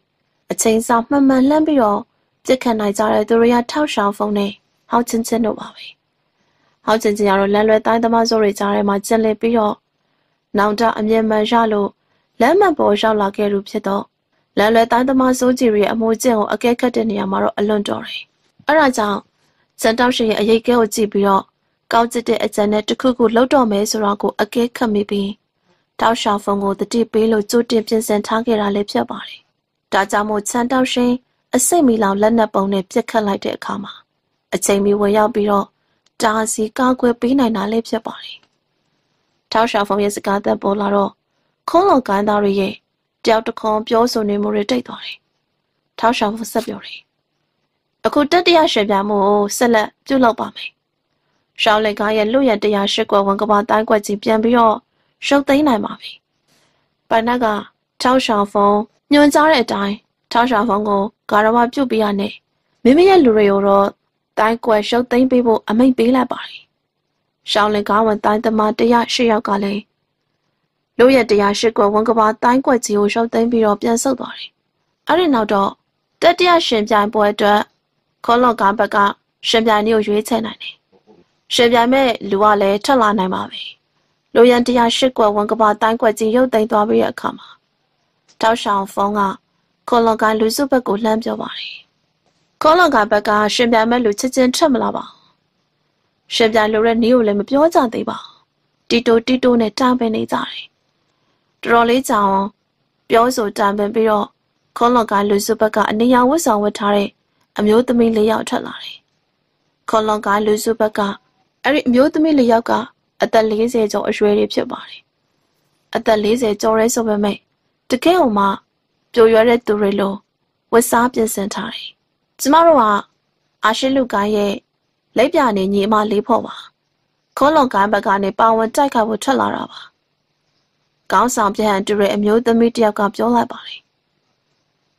Speaker 1: အချိန်စာမှန်မှန်လှမ်းပြီးတော့ပြစ်ခတ်နိုင်ကြတဲ့သူတွေကထောက်ဆောင်ဖုန်းနဲ့ဟောက်ချင်းချင်းတို့ပါပဲ။ဟောက်ချင်းချင်းကတော့လမ်းလွဲတိုင်းသမားစိုးတွေကြားထဲမှာကျင်လည်ပြီးတော့နောင်တအမြင်မှန်ရလို့လမ်းမပေါ်ရောက်လာခဲ့လို့ဖြစ်တော့လမ်းလွဲတိုင်းသမားစိုးကြီးရဲ့အမိုးကျင့်ကိုအကဲခတ်တဲ့နေရာမှာတော့အလွန်တော်တယ်။အဲဒါကြောင့်စံတောက်ရှင်ရဲ့အရေးကဲကိုကြည့်ပြီးတော့ကောက်ကျစ်တဲ့အကြံနဲ့တခုခုလှုပ်တော့မယ်ဆိုတော့ကိုအကဲခတ်မိပြီး တောက်ရှောင်ဖုံကိုတတိပေးလို့ကြိုတင်ပြင်ဆင်ထားခဲ့တာလည်းဖြစ်ပါတယ်။ဒါကြောင့်မို့စံတောက်ရှင်အစိတ်မီလောင်လက်နက်ပုံနဲ့ပြစ်ခတ်လိုက်တဲ့အခါမှာအချိန်မီဝင်ရောက်ပြီးတော့တာစီကောက်ွယ်ပေးနိုင်တာလည်းဖြစ်ပါတယ်။တောက်ရှောင်ဖုံရဲ့စကားသက်ပေါ်လာတော့ခုံးလော်ကိုင်းသားတွေရဲ့တယောက်တစ်ခွန်ပြောဆိုနေမှုတွေတိတ်သွားတယ်။တောက်ရှောင်ဖုံဆက်ပြောတယ်အခုတတိယရွှေပြမှုကိုဆက်လက်ပြုလုပ်ပါမယ်။ရှောင်းလက်ကားရဲ့လူရတရားရှစ်ကွက်ဝန်ကဘာတိုင်းကွက်ကြီးပြန်ပြီးတော့ ရှုပ်သိမ်းနိုင်ပါပြီ။ပန်နက်ကထောက်ရှောင်းဖုံးညွှန်ကြားတဲ့အတိုင်းထောက်ရှောင်းဖုံးကိုကာရမပြုတ်ပြရနဲ့မိမိရဲ့လူတွေကိုတော့တိုင်းကွက်ရှုပ်သိမ်းပေးဖို့အမိန့်ပေးလိုက်ပါတယ်။ရှောင်းလက်ကားဝန်တိုင်းသမားတရားရှစ်ယောက်ကလည်းလူရတရားရှစ်ကွက်ဝန်ကဘာတိုင်းကွက်ကြီးကိုရှုပ်သိမ်းပြီးတော့ပြန်ဆုတ်သွားတယ်။အဲ့ဒီနောက်တော့တတိယရှင်ပြိုင်ပွဲအတွက်ခေါလော့ကားဘက်ကရှင်ပြိုင်နေကိုရွေးချယ်နိုင်တယ်ရှင်ပြိုင်မဲ့လူကလည်းထက်လာနိုင်ပါပဲ လူရန်တရားရှစ်ကွက်ဝန်ကပါတိုင်းကွက်ကြီးရုပ်သိမ်းသွားပြီးတဲ့အခါမှာတောက်ဆောင်ဖုန်းကခေါလွန်ကိုင်းလူစုဘက်ကိုလှမ်းပြောပါတယ်ခေါလွန်ကိုင်းဘက်ကရှင်ပြိုင်မဲ့လူချက်ချင်းထက်မလာပါရှင်ပြိုင်လိုတဲ့နီးကိုလည်းမပြောကြသေးပါတီတိုတီတိုနဲ့တားပင်နေကြတယ်တော်တော်လေးကြာအောင်ပြောဆိုတံပင်ပြီးတော့ခေါလွန်ကိုင်းလူစုဘက်ကအနီရောင်ဝတ်ဆောင်ဝတ်ထားတဲ့အမျိုးသမီးလေးယောက်ထွက်လာတယ်ခေါလွန်ကိုင်းလူစုဘက်ကအဲ့ဒီအမျိုးသမီးလေးယောက်က အသက်40ကျော်အရွယ်တွေဖြစ်ပါတယ်အသက်40ကျော်ရဲဆိုပေမဲ့တကယ်ဟိုမှပြိုရွယ်တဲ့သူတွေလိုဝတ်စားပြင်ဆင်ထားတယ်ကျမတို့ကအာရှိလူကိုင်းရဲ့လက်ပြနေညီအမလေးဖို့ပါခေါလွန်ကိုင်းဘက်ကနေပါဝင်တိုက်ခိုက်ဖို့ထွက်လာတာပါကောင်းဆောင်ပြန်တူရဲ့အမျိုးသမီးတယောက်ကပြောလိုက်ပါတယ်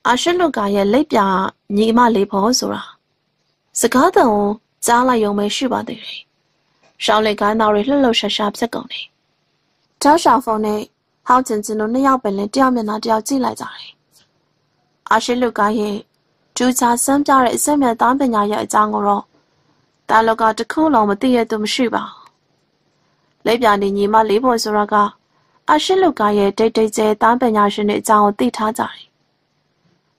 Speaker 1: အာရှိလူကရဲ့လက်ပြညီမလေးဖို့ဆိုတာစကားတန်ကိုကြားလိုက်ရုံပဲရှိပါသေးတယ် ရှောင်းလေကိုင်းသားတွေလှလှရှာရှာဖြစ်ကုန်တယ်တောက်ရှောင်းဖုန်းနဲ့ဟောက်ကျင်ကျင်တို့နှစ်ယောက်ပဲလင်းတယောက်မျက်နှာတယောက်ကြည့်လိုက်ကြတယ်အာရှိလူကရဲ့ဒူချာစမ်းပြတဲ့အစက်မြတ်သားပညာရဲ့အကြောင်းကိုတော့တာလောကတခုလုံးမသိရသူမရှိပါဘူးလက်ပြနေညီမလေးဖို့ဆိုတာကအရှိလုကရဲ့ဒိတ်ဒိတ်ကျဲသားပညာရှင်တွေအကြောင်းကိုသိထားကြတယ်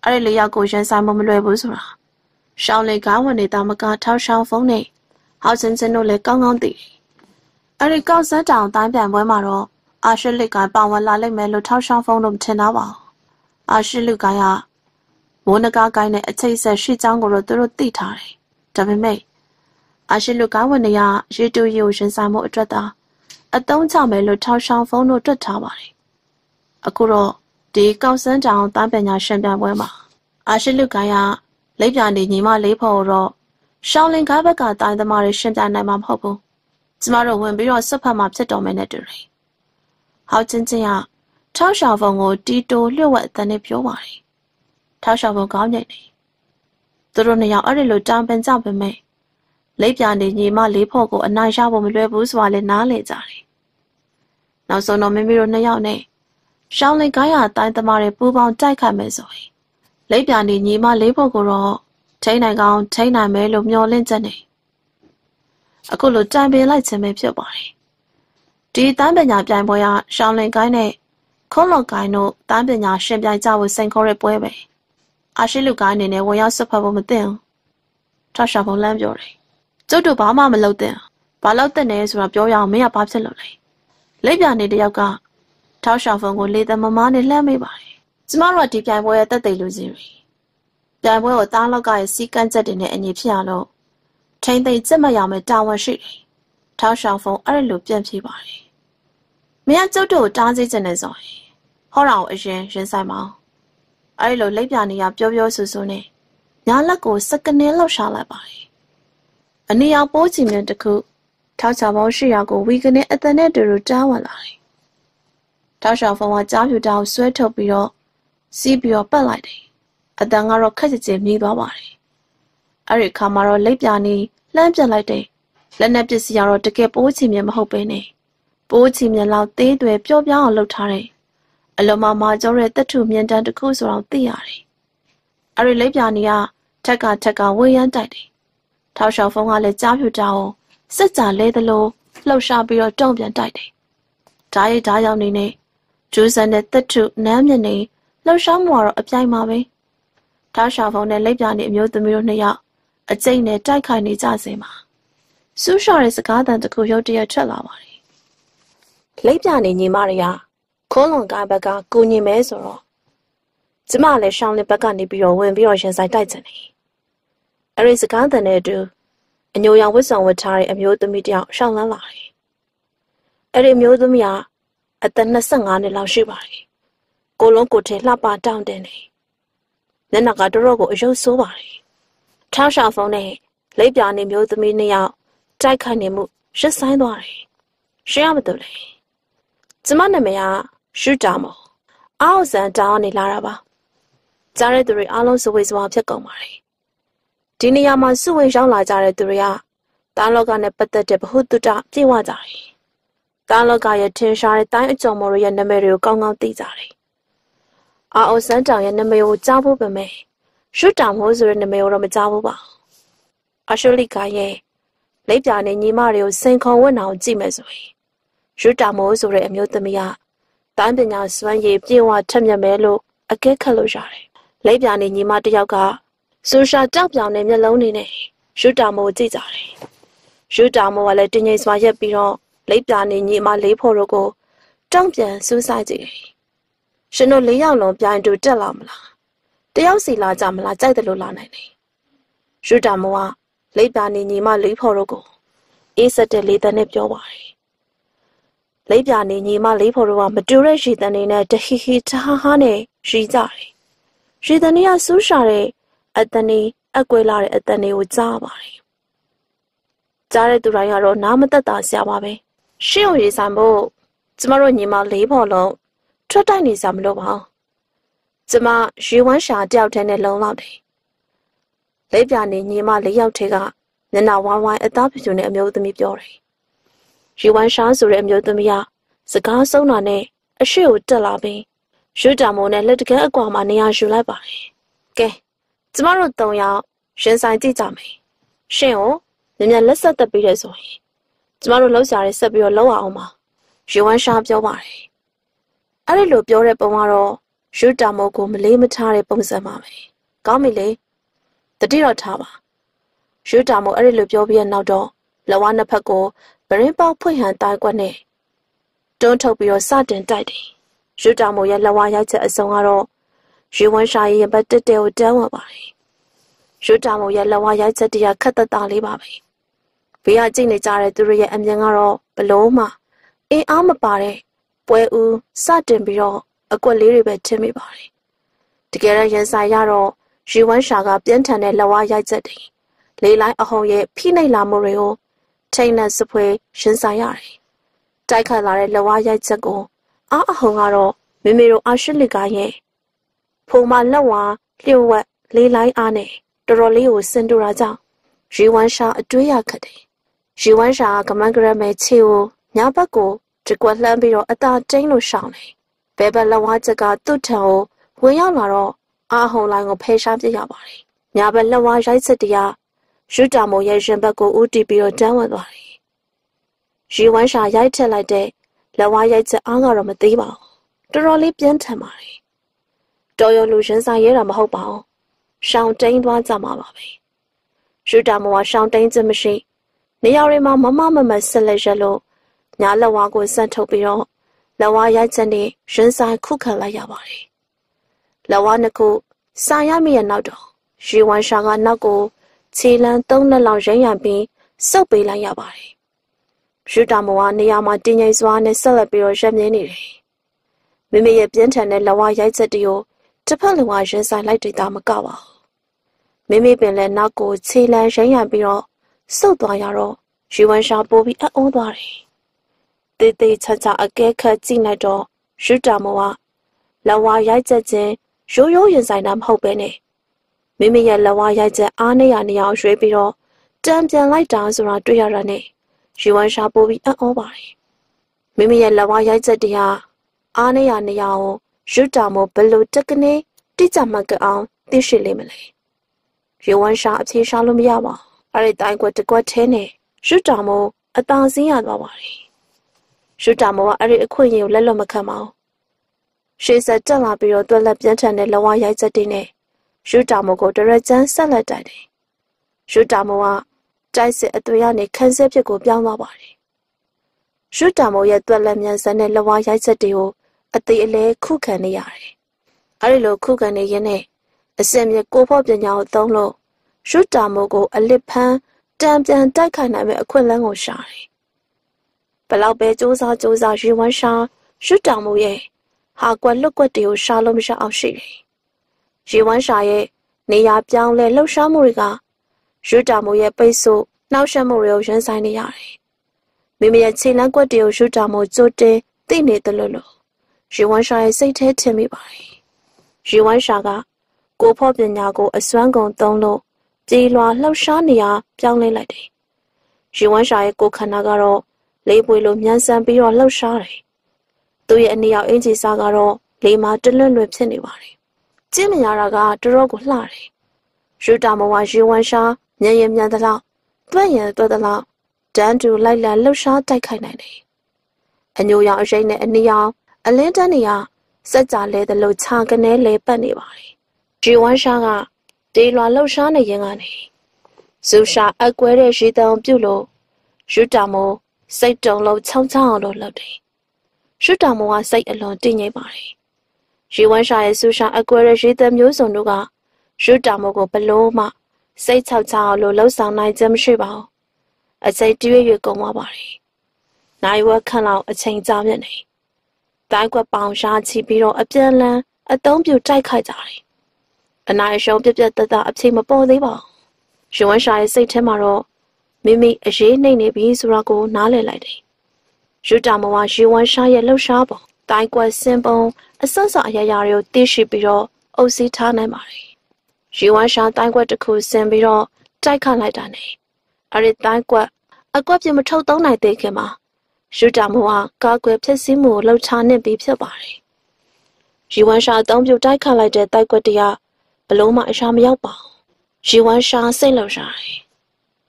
Speaker 1: အဲ့ဒီလေးယောက်ကိုရင်ဆိုင်မမလွယ်ဘူးဆိုတာရှောင်းလေကားဝင်နေတာမကထောက်ရှောင်းဖုန်းနဲ့ ဟောက်စင်စင်တို့လည်းကောင်းကောင်းသိတယ်အဲ့ဒီကောက်စက်တောင်တိုင်းပြန်ပွဲမှာတော့အာရှိလုကပါဝင်လာလိမ့်မယ်လို့ထောက်ရှောင်းဖုန်းတို့မထင်တော့ပါဘူးအာရှိလုကကမိုးနကားကိုင်းနဲ့အချိတ်ဆက်ရှိချောင်းကိုတော့သူတို့သိထားတယ်ဒါပေမဲ့အာရှိလုကဝင်နေရရေတူရီကိုရင်ဆိုင်မှုအတွက်သာအတုံးချမယ်လို့ထောက်ရှောင်းဖုန်းတို့တွက်ထားပါတယ်အခုတော့ဒီကောက်စန်းတောင်တန်းပညာရှင်ပြပွဲမှာအာရှိလုကိုင်းကလက်ပြနေညီမလေးဖို့တော့ ရှောင်းလင်ကားဘက်ကတိုင်းသမားတွေရှင်ပြနိုင်မှာမဟုတ်ဘူးကျမတို့ဝင်ပြီးတော့ဆွတ်ဖတ်မှာဖြစ်တော်မယ်နဲ့တူတယ်ဟောက်ချင်းချင်းကထောက်ရှောင်းဖုန်းကိုတီတိုလျှို့ဝှက်အတန်းနဲ့ပြောပါတယ်ထောက်ရှောင်းဖုန်းကောင်းနေတယ်သူတို့နှစ်ယောက်အဲ့ဒီလိုတောင်းပန်ကြပေမဲ့လက်ပြနေညီမလေးဖို့ကိုအနိုင်ရဖို့မလွယ်ဘူးဆိုတာလည်းနားလည်ကြတယ်နောက်ဆုံးတော့မိမိတို့နှစ်ယောက်နဲ့ရှောင်းလင်ကိုင်းရတိုင်းသမားတွေပူပေါင်းတိုက်ခိုက်မယ်ဆိုရင်လက်ပြနေညီမလေးဖို့ကိုတော့ ထိနိုင်ကောင်းထိနိုင်မယ်လို့မျှော်လင့်ချက်နေအခုလိုတိုင်ပင်လိုက်ခြင်းပဲဖြစ်ပါတယ်ဒီတန်းပညာပြိုင်ပွဲကရှောင်းလင်ကိုင်းနဲ့ခုံးလော်ကိုင်းတို့တန်းပညာရှင်ပြိုင်ကြဖို့စိန်ခေါ်တဲ့ပွဲပဲအာရှိလူကိုင်းအနေနဲ့ဝင်ရောက်ဆွတ်ဖက်ဖို့မသင့်ဘူးထရှာဖုံလမ်းပြောတယ်ကျုပ်တို့ဘာမှမလုပ်သင့်ဘာလို့တဲ့နေဆိုတာပြောရအောင်မင်းကဘာဖြစ်လို့လဲလက်ပြနေတယောက်ကထောက်ရှာဖုံကိုလေသမမားနဲ့လှမ်းမိပါတယ်ကျမတို့ကဒီပြိုင်ပွဲရဲ့တက်သိလူကြီးတွေ ပြိုင်ပွဲကိုတားလောက်ကရဲ့စီကန်းချက်တွေနဲ့အညီဖြစ်ရလို့ထိမ့်သိမ့်စက်မရမယ်တာဝန်ရှိတယ်ထောက်ရှာဖုံအဲ့လိုပြန်ပြေးပါတယ်မင်းကကျုပ်တို့ကိုတားစေချင်နေဆိုရင်ဟောတော်အရင်ရင်ဆိုင်မအောင်အဲ့လိုလက်ပြနေရပြောပြောဆူဆူနဲ့ညာလက်ကိုစကနေလောက်ရှာလိုက်ပါတယ်အနီအောင်ပိုးချီမြင့်တစ်ခုထောက်ချပေါင်းရှိရာကိုဝီကနေအတန်နဲ့တူတူတားဝင်လာတယ်။ထောက်ချဖုံကကြားပြူတောင်ဆွဲထုတ်ပြီးတော့စီးပြီးတော့ပတ်လိုက်တယ်။ အတန်ကတော့ခက်ကြကြမြည်သွားပါတယ်။အဲ့ဒီခါမှာတော့လက်ပြနေလှမ်းပြလိုက်တယ်။လက်နဲ့ပစ္စည်းကတော့တကယ်ပိုးချီမြင့်မဟုတ်ပဲနဲ့ပိုးချီမြင့်လောက်သေးသွဲပျော့ပြောင်းအောင်လုပ်ထားတယ်။အလုံးမမကျော်တဲ့တက်ထုမြင့်တန်းတစ်ခုဆိုတော့သိရတယ်။အဲ့ဒီလက်ပြနေကထက်ကထက်ကဝေးရမ်းတိုက်တယ်ထောက်ရှောက်ဖုံးကလည်းကြားပြူတောင်းစစ်ကြလဲသလိုလှုပ်ရှားပြီးတော့တုံ့ပြန်တိုက်တယ်။ဓာရီဓာရောက်နေနဲ့ဂျူးဆန်တဲ့တက်ထုနမ်းမြနေလှုပ်ရှားမှုကတော့အပြိုင်ပါပဲ။ ထောက်ရှောက်ဖုံးနဲ့လက်ပြနေအမျိုးသမီးတို့နှစ်ယောက်အကျိတ်နဲ့တိုက်ခိုက်နေကြစေမှာစူးရှော်တဲ့စကားသံတစ်ခုရုတ်တရက်ထွက်လာပါတယ်။လက်ပြနေညီမတွေကခိုးလွန်ကားဘက်ကကိုညင်မဲဆိုတော့ကျမလည်းရှောင်းတဲ့ဘက်ကနေပြီးတော့ဝင်ပြီးတော့ရင်ဆိုင်တိုက်ချင်တယ်အဲ့ဒီစကားတန်တဲ့အတူအညိုရောင်ဝတ်ဆောင်ဝတ်ထားတဲ့အမျိုးသမီးတယောက်ရှောင်းလန်းလာတယ်။အဲ့ဒီအမျိုးသမီးကအသက်25နှစ်လောက်ရှိပါတယ်။ကိုလုံးကိုထဲလှပတောင်းတင်တယ်။ လက်နက်ကတော်တော်ကိုအယုတ်ဆိုးပါတယ်။ထောက်ရှာဖုန်းနဲ့လက်ပြနေမျိုးသမီးနှစ်ယောက်တိုက်ခိုက်နေမှုရစ်ဆိုင်သွားတယ်။ရှင်းရမလို့လေ။ကျမနာမည်ကရှူတာမော်။အောက်ဆန်တောင်းနေလာတာပါ။ကြားတဲ့သူတွေအားလုံးစဝေးစွာဖြစ်ကုန်ပါတယ်။ဒီနေရာမှာစုဝေးရောက်လာကြတဲ့သူတွေကတာလောကနဲ့ပတ်သက်တဲ့ဗဟုသုတပြေဝကြတယ်။တာလောကရဲ့ထင်ရှားတဲ့တိုင်းအကျော်မော်ရဲ့နာမည်တွေကိုကောင်းကောင်းသိကြတယ်။ အာအိုစန်တောင်ရဲ့နာမည်ကိုကြားဖို့ပဲမယ်။ရှုတောင်မိုးဆိုတဲ့နာမည်ကိုတော့မကြားဘူးပါ။အရှုလိကရဲ့လိပ်ပြာနဲ့ညီမတွေကိုစိန်ခေါ်ဝတ်နာကိုကြည့်မယ်ဆိုရင်ယူတာမိုးဆိုတဲ့အမျိုးသမီးကတန်းပညာစွမ်းရည်ပြည့်ဝထက်မြက်မယ်လို့အကဲခတ်လို့ရတယ်။လိပ်ပြာနဲ့ညီမတစ်ယောက်ကဆူရှာကြောက်ပြောင်တဲ့မျက်လုံးတွေနဲ့ယူတာမိုးကြည့်ကြတယ်။ယူတာမိုးကလည်းတင်းငိမ်စွာရက်ပြီးတော့လိပ်ပြာနဲ့ညီမလေးဖို့တို့ကိုတောင့်ပြန်စူးစိုက်ကြည့်တယ်။ ရှင်တို့လေးယောက်လုံးပြိုင်တူတက်လာမလား။တယောက်စီလာကြမလားကြိုက်တယ်လို့လာနိုင်တယ်။ယူတာမိုးကလိပ်ပြာနဲ့ညီမလေးဖို့တို့ကိုအေးဆက်တဲ့လေးတန်းနဲ့ပြောပါတယ်။လိပ်ပြာနဲ့ညီမလေးဖို့တို့ကမတူတဲ့ရှည်တန်းတွေနဲ့တဟီဟီတဟာဟာနဲ့ရီကြတယ်။ရှည်တန်းတွေကစူးရှာတဲ့အတန်တွေအကွဲလာတဲ့အတန်တွေကိုကြားပါတယ်။ကြားတဲ့သူတိုင်းကတော့နားမသက်သာစရာပါပဲ။ရှေ့ုံရေးဆိုင်ဖို့ကျမတို့ညီမလေးဖို့လုံး ထွက်တိုက်နေစရာမလိုပါဘူး။ကျမရေဝမ်းရှာတယောက်တည်းနဲ့လုံလောက်တယ်။လိပ်ပြာနေညီမလေးယောက်ထဲကမျက်နှာဝိုင်းဝိုင်းအသားဖြူဖြူနဲ့အမျိုးသမီးပြောတယ်။ရီဝမ်ရှားဆိုတဲ့အမျိုးသမီးကစကားဆုံးတာနဲ့အရှိကိုတက်လာပြီးရွတာမိုးနဲ့လက်တကယ်အကွာမှာနေရာယူလိုက်ပါတယ်။ကဲကျမတို့၃ယောက်ရင်ဆိုင်ကြည့်ကြမယ်။ရှင်ကိုမြင်မြန်လက်ဆက်သက်ပြီးတဲ့ဆိုရင်ကျမတို့လှုပ်ရှားရဲဆက်ပြီးတော့လှုပ်အောင်ပါ။ရီဝမ်ရှားပြောပါတယ်။ အဲ့ဒီလိုပြောတဲ့ပုံကတော့ရွတာမိုးကိုမလေးမထားတဲ့ပုံစံပါပဲ။ကောင်းပြီလေ။တတိတော့ထားပါ။ရွတာမို့အဲ့ဒီလိုပြောပြီးတဲ့နောက်တော့လက်ဝါးနှစ်ဖက်ကိုဗရင်ပေါက်ဖွင့်ဟန်တိုင်းကွက်နဲ့တွန်းထုတ်ပြီးတော့စတင်တိုက်တယ်။ရွတာမို့ရဲ့လက်ဝါးရိုက်ချက်အစုံကတော့ရွေဝန်းရှာရဲ့ဘက်တက်တဲကိုတန်းဝင်ပါတယ်။ရွတာမို့ရဲ့လက်ဝါးရိုက်ချက်တရားခက်သက်သာလေးပါပဲ။ဘေးကကြည့်နေကြတဲ့သူတို့ရဲ့အမြင်ကတော့ဘလို့မှအင်းအားမပါတဲ့ ပွဲဦးစတင်ပြီးတော့အကွက်လေးတွေပဲထင်မိပါတယ်။တကယ်တော့ရန်စာရတော့ရွေဝန်းရှာကပြင်းထန်တဲ့လက်ဝါးရိုက်ချက်တွေလေးလိုင်းအဟုန်ရဲ့ဖိနှိပ်လာမှုတွေကိုထိန်နဲ့စပွဲရင်ဆိုင်ရတယ်။တိုက်ခတ်လာတဲ့လက်ဝါးရိုက်ချက်ကိုအားအဟုန်ကတော့မိမိတို့အာရှလစ်ကရဲ့ဖုံမလက်ဝါလျှို့ဝက်လေးလိုင်းအားနဲ့တော်တော်လေးကိုစင်တူတာကြောင့်ရီဝမ်ရှာအတွေးရခတ်တယ်။ရီဝမ်ရှာကမန်ဂရမဲချေကိုညာဘက်ကို ကြွက်လှမ်းပြီးတော့အသာတိန်လို့ရှောင်းတယ်။ဘဲဘက်လက်ဝါးချက်ကသူ့ထံကိုဝင်ရောက်လာတော့အာဟုန်လိုင်းကိုဖယ်ရှားပြရပါတယ်။ညာဘက်လက်ဝါးရိုက်ချက်တရားရွတာမိုရဲ့ရင်ဘက်ကိုဦးတည်ပြီးတော့တန်းဝင်သွားတယ်။ရီဝမ်းရှာရိုက်ထက်လိုက်တဲ့လက်ဝါးရိုက်ချက်အားကတော့မသေးပါဘူး။တော်တော်လေးပြင်းထန်ပါတယ်။တော်ရလူရင်ဆိုင်ရဲတာမဟုတ်ပါဘူး။ရှောင်းတိန်သွားကြမှာပါပဲ။ရွတာမိုကရှောင်းတိန်ခြင်းမရှိနေရာတွေမှာမမမမဆက်လက်ရက်လို့ ညာလက်ဝါးကိုစန့်ထုတ်ပြီးတော့လက်ဝါးရိုက်ချက်နဲ့ရင်ဆိုင်ခုခံလိုက်ရပါတယ်။လက်ဝါးနှစ်ခုစာရမိရဲ့နောက်တော့ရီဝမ်ရှာကနောက်ကိုခြေလမ်းသုံးလက်လောက်ရိမ့်ရပြီးစုပ်ပေးလိုက်ရပါတယ်။ယူတာမောကနေရာမှာတင်းငိမ်စွာနဲ့ဆက်လက်ပြီးတော့ရက်မြင်းနေတယ်။မိမိရဲ့ပြင်းထန်တဲ့လဝရိုက်ချက်တွေကိုတစ်ဖက်လူကရင်ဆိုင်လိုက်တွေ့တာမကပါဘူး။မိမိပင်လည်းနောက်ကိုခြေလမ်းရိမ့်ရပြီးတော့စုပ်သွားရတော့ယူဝမ်ရှာပိုးပြီးအံ့ဩသွားတယ်။ တေးသေးချာချာအကဲခတ်ကြည့်လိုက်တော့ယူတာမောကလဝရိုက်ချက်ချင်းရိုးရိုးရင်ဆိုင်တာမဟုတ်ပဲနဲ့မိမိရဲ့လက်ဝါးရိုက်ချက်အားနဲ့ရနေအောင်ရွှေ့ပြီးတော့တံပြန်လိုက်တာဆိုတာတွေ့ရတာနဲ့ယူဝမ်ရှာပိုးပြီးအံ့ဩပါတယ်မိမိရဲ့လက်ဝါးရိုက်ချက်တရားအားနဲ့ရနေအောင်ရွတ်တာမို့ဘလို့တက်ကနေတိကျမှတ်ကအောင်သိရှိလိမ့်မလဲယူဝမ်ရှာအဖြေရှာလို့မရပါဘူးအဲ့ဒီတိုင်းကွက်တကွက်ထဲနဲ့ရွတ်တာမို့အသာစင်းရသွားပါတယ် ရွတ်တာမို့ကအဲ့ဒီအခွင့်အရေးကိုလက်လွတ်မခံပါဘူးရှေ့ဆက်တက်လာပြီးတော့တွက်လက်ပြန်းထန်တဲ့လက်ဝါးရိုက်ချက်တွေနဲ့ယူတာမိုကိုဒရက်ကျန်းဆက်လက်တိုက်တယ်။ယူတာမိုကတိုက်စစ်အသွေးကနေခန်းဆဲဖြစ်ကိုပြောင်းသွားပါတယ်။ယူတာမိုရဲ့တွက်လက်မြန်စတဲ့လဝါရိုက်ချက်တွေကိုအသေးအလဲခုခံနေရတယ်။အဲဒီလိုခုခံနေရင်းနဲ့အစင်မြေကိုဖို့ပညာကိုသုံးလို့ယူတာမိုကိုအလစ်ဖန်းတံပြန်တိုက်ခိုက်နိုင်မဲ့အခွင့်အလမ်းကိုရှာတယ်။ ဘလောက်ပဲစူးစမ်းစူးစမ်းရေဝမ်းရှာယူတာမိုရဲ့ဟာကွက်လွတ်ကွက်တွေကိုရှာလို့မရအောင်ရှိတယ်။ရေဝမ်းရှာရဲ့နေရာပြောင်းလဲလှုပ်ရှားမှုတွေကရွတာမိုရဲ့ပိတ်ဆို့နှောက်ယှက်မှုတွေကိုရင်ဆိုင်နေရတယ်။မိမိရဲ့ခြေလမ်းကွက်တွေကိုရွတာမိုကြိုတင်သိနေတယ်လို့လို့ရေဝမ်းရှာရဲ့စိတ်ထဲထင်မိပါတယ်။ရေဝမ်းရှာကကိုဖော့ပညာကိုအစွမ်းကုန်သုံးလို့ကြေးလွာလှောက်ရှားနေရပြောင်းလဲလိုက်တယ်။ရေဝမ်းရှာရဲ့ကိုခန္ဓာကတော့ လေးပွေလိုမြန်ဆန်ပြီးတော့လှောက်ရှားတယ်။သူ့ရဲ့အနေရောက်အင်ဂျီစာကတော့လေးမှာတလွန့်လွန့်ဖြစ်နေပါတယ်ကျင့်မရတာကတော်တော်ကိုလှတယ်။ရူတာမဝါရေဝမ်းရှာမျက်ရည်မြန်သလောက်တွက်ရန်တွက်သလောက်တန်းတူလိုက်လံလှုပ်ရှားတိုက်ခိုက်နိုင်တယ်။အညိုရောင်အရိပ်နဲ့အနီရောင်အလင်းတန်းတွေကစက်ကြလဲသလိုခြာကနေလဲပတ်နေပါတယ်။ဂျီဝမ်ရှာကဒေလွာလှုပ်ရှားနေရင်ကနေဇူရှာအကွဲတဲ့ရေတံပြုတ်လို့ယူတာမို စိတ်တုံလုံးချောင်းချောင်းအောင်လို့လှုပ်တယ်။ယူတာမိုကစိတ်အလွန်တည်ငြိမ်ပါတယ်။ရေဝမ်းရှာရဲ့ဇူရှာအကွဲတဲ့ရေတံမျိုးစုံတို့ကယူတာမိုကိုဘလို့မှစိတ်ချောက်ချောင်းအောင်လို့လှုပ်ဆောင်နိုင်ခြင်းမရှိပါဘူး။အချိန်တရွေ့ရွေ့ကုန်သွားပါတယ်။နိုင်ဝက်ခန့်လောက်အချိန်ကြာမြင့်နေ။တိုင်းကွက်ပေါင်ရှားချပြီးတော့အပြန်လန်းအသုံးပြုတိုက်ခိုက်ကြတယ်။အနိုင်အရှုံးပြပြတတအချိန်မပေါ်သေးပါဘူး။ရွှန်ရှာရဲ့စိတ်ထဲမှာတော့ မိမိအရေးနှိမ့်နေပြီဆိုတာကိုနားလည်လိုက်တယ်။ယူတာမဝရေဝမ်းရှာရဲ့လှုပ်ရှားပုံတိုင်းကွက်စင်ပုံအဆတ်ဆအရာရာတွေကိုသိရှိပြီးတော့အုပ်စီးထားနိုင်ပါတယ်။ရေဝမ်းရှာတိုင်းကွက်တစ်ခုဆင်ပြီးတော့တိုက်ခတ်လိုက်တာနဲ့အဲ့ဒီတိုင်းကွက်အကွက်ပြမထုတ်သုံးနိုင်သေးခင်မှာယူတာမဝကာကွယ်ဖြစ်စည်းမှုကိုလှုပ်ချနေပြီဖြစ်ပါတယ်။ရေဝမ်းရှာအသုံးပြုတိုက်ခတ်လိုက်တဲ့တိုက်ကွက်တရားဘလို့မှအရှာမရောက်ပါဘူး။ရေဝမ်းရှာစိတ်လှုပ်ရှားတယ်။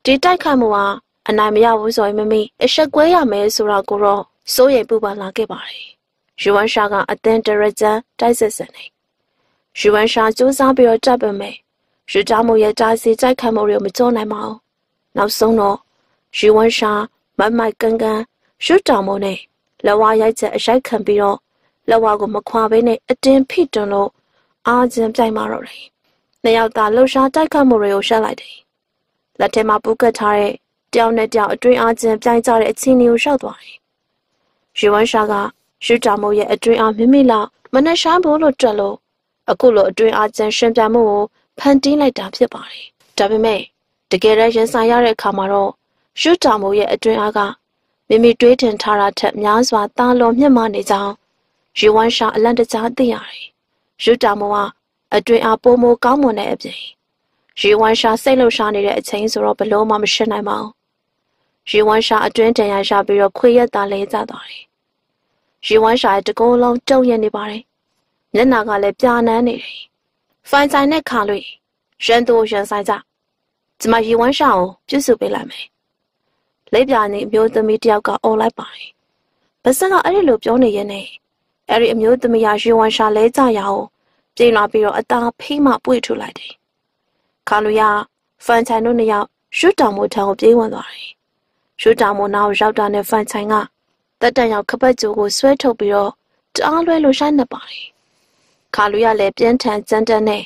Speaker 1: ဒီတိုက်ခိုက်မှုဟာအနိုင်မရဘူးဆိုရင်မမေအဆက်ကွဲရမယ်ဆိုတာကိုတော့စိုးရိမ်ပူပန်လာခဲ့ပါတယ်။ယူဝမ်ရှာကအသင်းဒရဂျန်တိုက်စစ်စင်နေ။ယူဝမ်ရှာစူးစမ်းပြီးတော့တပ်ပေမဲ့ယူတာမှုရဲ့တားစီတိုက်ခိုက်မှုတွေကိုမကြောနိုင်ပါဘူး။နောက်ဆုံးတော့ယူဝမ်ရှာမမိုက်ကန်ကန်ယူတာမှုနဲ့လက်ဝါရိုက်ချက်အရိုက်ခံပြီးတော့လက်ဝါကိုမခွာဘဲနဲ့အတင်းဖိတွန်းလို့အာကျင်ပြိုင်မာတော့တယ်။နှစ်ယောက်သာလှူရှားတိုက်ခတ်မှုတွေကိုရှက်လိုက်တယ်။ လက်ထဲမှာပူကတ်ထားတဲ့တယောက်နဲ့တယောက်အတွင်းအားချင်းပြိုင်ကြတဲ့အခြေအနေကိုရှောက်သွားတယ်။ယူဝမ်ရှာကရှူတာမို့ရဲ့အတွင်းအားမိမိလောက်မနှရှားဖို့လို့တွက်လို့အခုလိုအတွင်းအားချင်းရှင်ပြမှုကိုဖန်တီးလိုက်တာဖြစ်ပါတယ်။ဒါပေမဲ့တကယ်တမ်းရင်ဆိုင်ရတဲ့အခါမှာတော့ရှူတာမို့ရဲ့အတွင်းအားကမိမိတွေးထင်ထားတာထက်များစွာတာလွန်မြင့်မားနေကြောင်းယူဝမ်ရှာအလန့်တကြားသိရတယ်။ရှူတာမို့ကအတွင်းအားပိုမိုကောင်းမွန်တဲ့အပြင် ရေဝမ်းရှာစိတ်လှုပ်ရှားနေတဲ့အချိန်ဆိုတော့ဘလို့မှမရှင်းနိုင်ပါဘူး။ရေဝမ်းရှာအတွင်းတန်ရရှာပြီးတော့ခွေရက်သားလဲကျသွားတယ်။ရေဝမ်းရှာရဲ့တကိုယ်လုံးတုံရက်နေပါတယ်။မျက်နာကလည်းပြာနန်းနေတယ်။ဖိုင်ဆိုင်နဲ့ခါလို့ရန်သူရန်ဆိုင်ကြ။ကျမရေဝမ်းရှာကိုပြုစုပေးလိုက်မယ်။လက်ပြနေအမျိုးသမီးတယောက်ကអော်လိုက်ပါတယ်။ဗစက်ကအဲ့ဒီလိုပြောနေရင်နဲ့အဲ့ဒီအမျိုးသမီးကရေဝမ်းရှာလဲကြရအောင်ပြေးလာပြီးတော့အသားဖိမှပွေ့ထူလိုက်တယ်။ ခါလူရဖန်ချိုင်တို့နှစ်ယောက်ရှုတောင်မိုးထံကိုပြေးဝင်သွားတယ်။ရှုတောင်မိုးနောက်ရောက်တာနဲ့ဖန်ချိုင်ကတက်တန်ရောက်ခပတ်ကျိုးကိုဆွဲထုတ်ပြီးတော့တအားလွဲလို့ရှိုင်းနေပါတယ်။ခါလူရလည်းပြင်းထန်ကြမ်းတမ်းနဲ့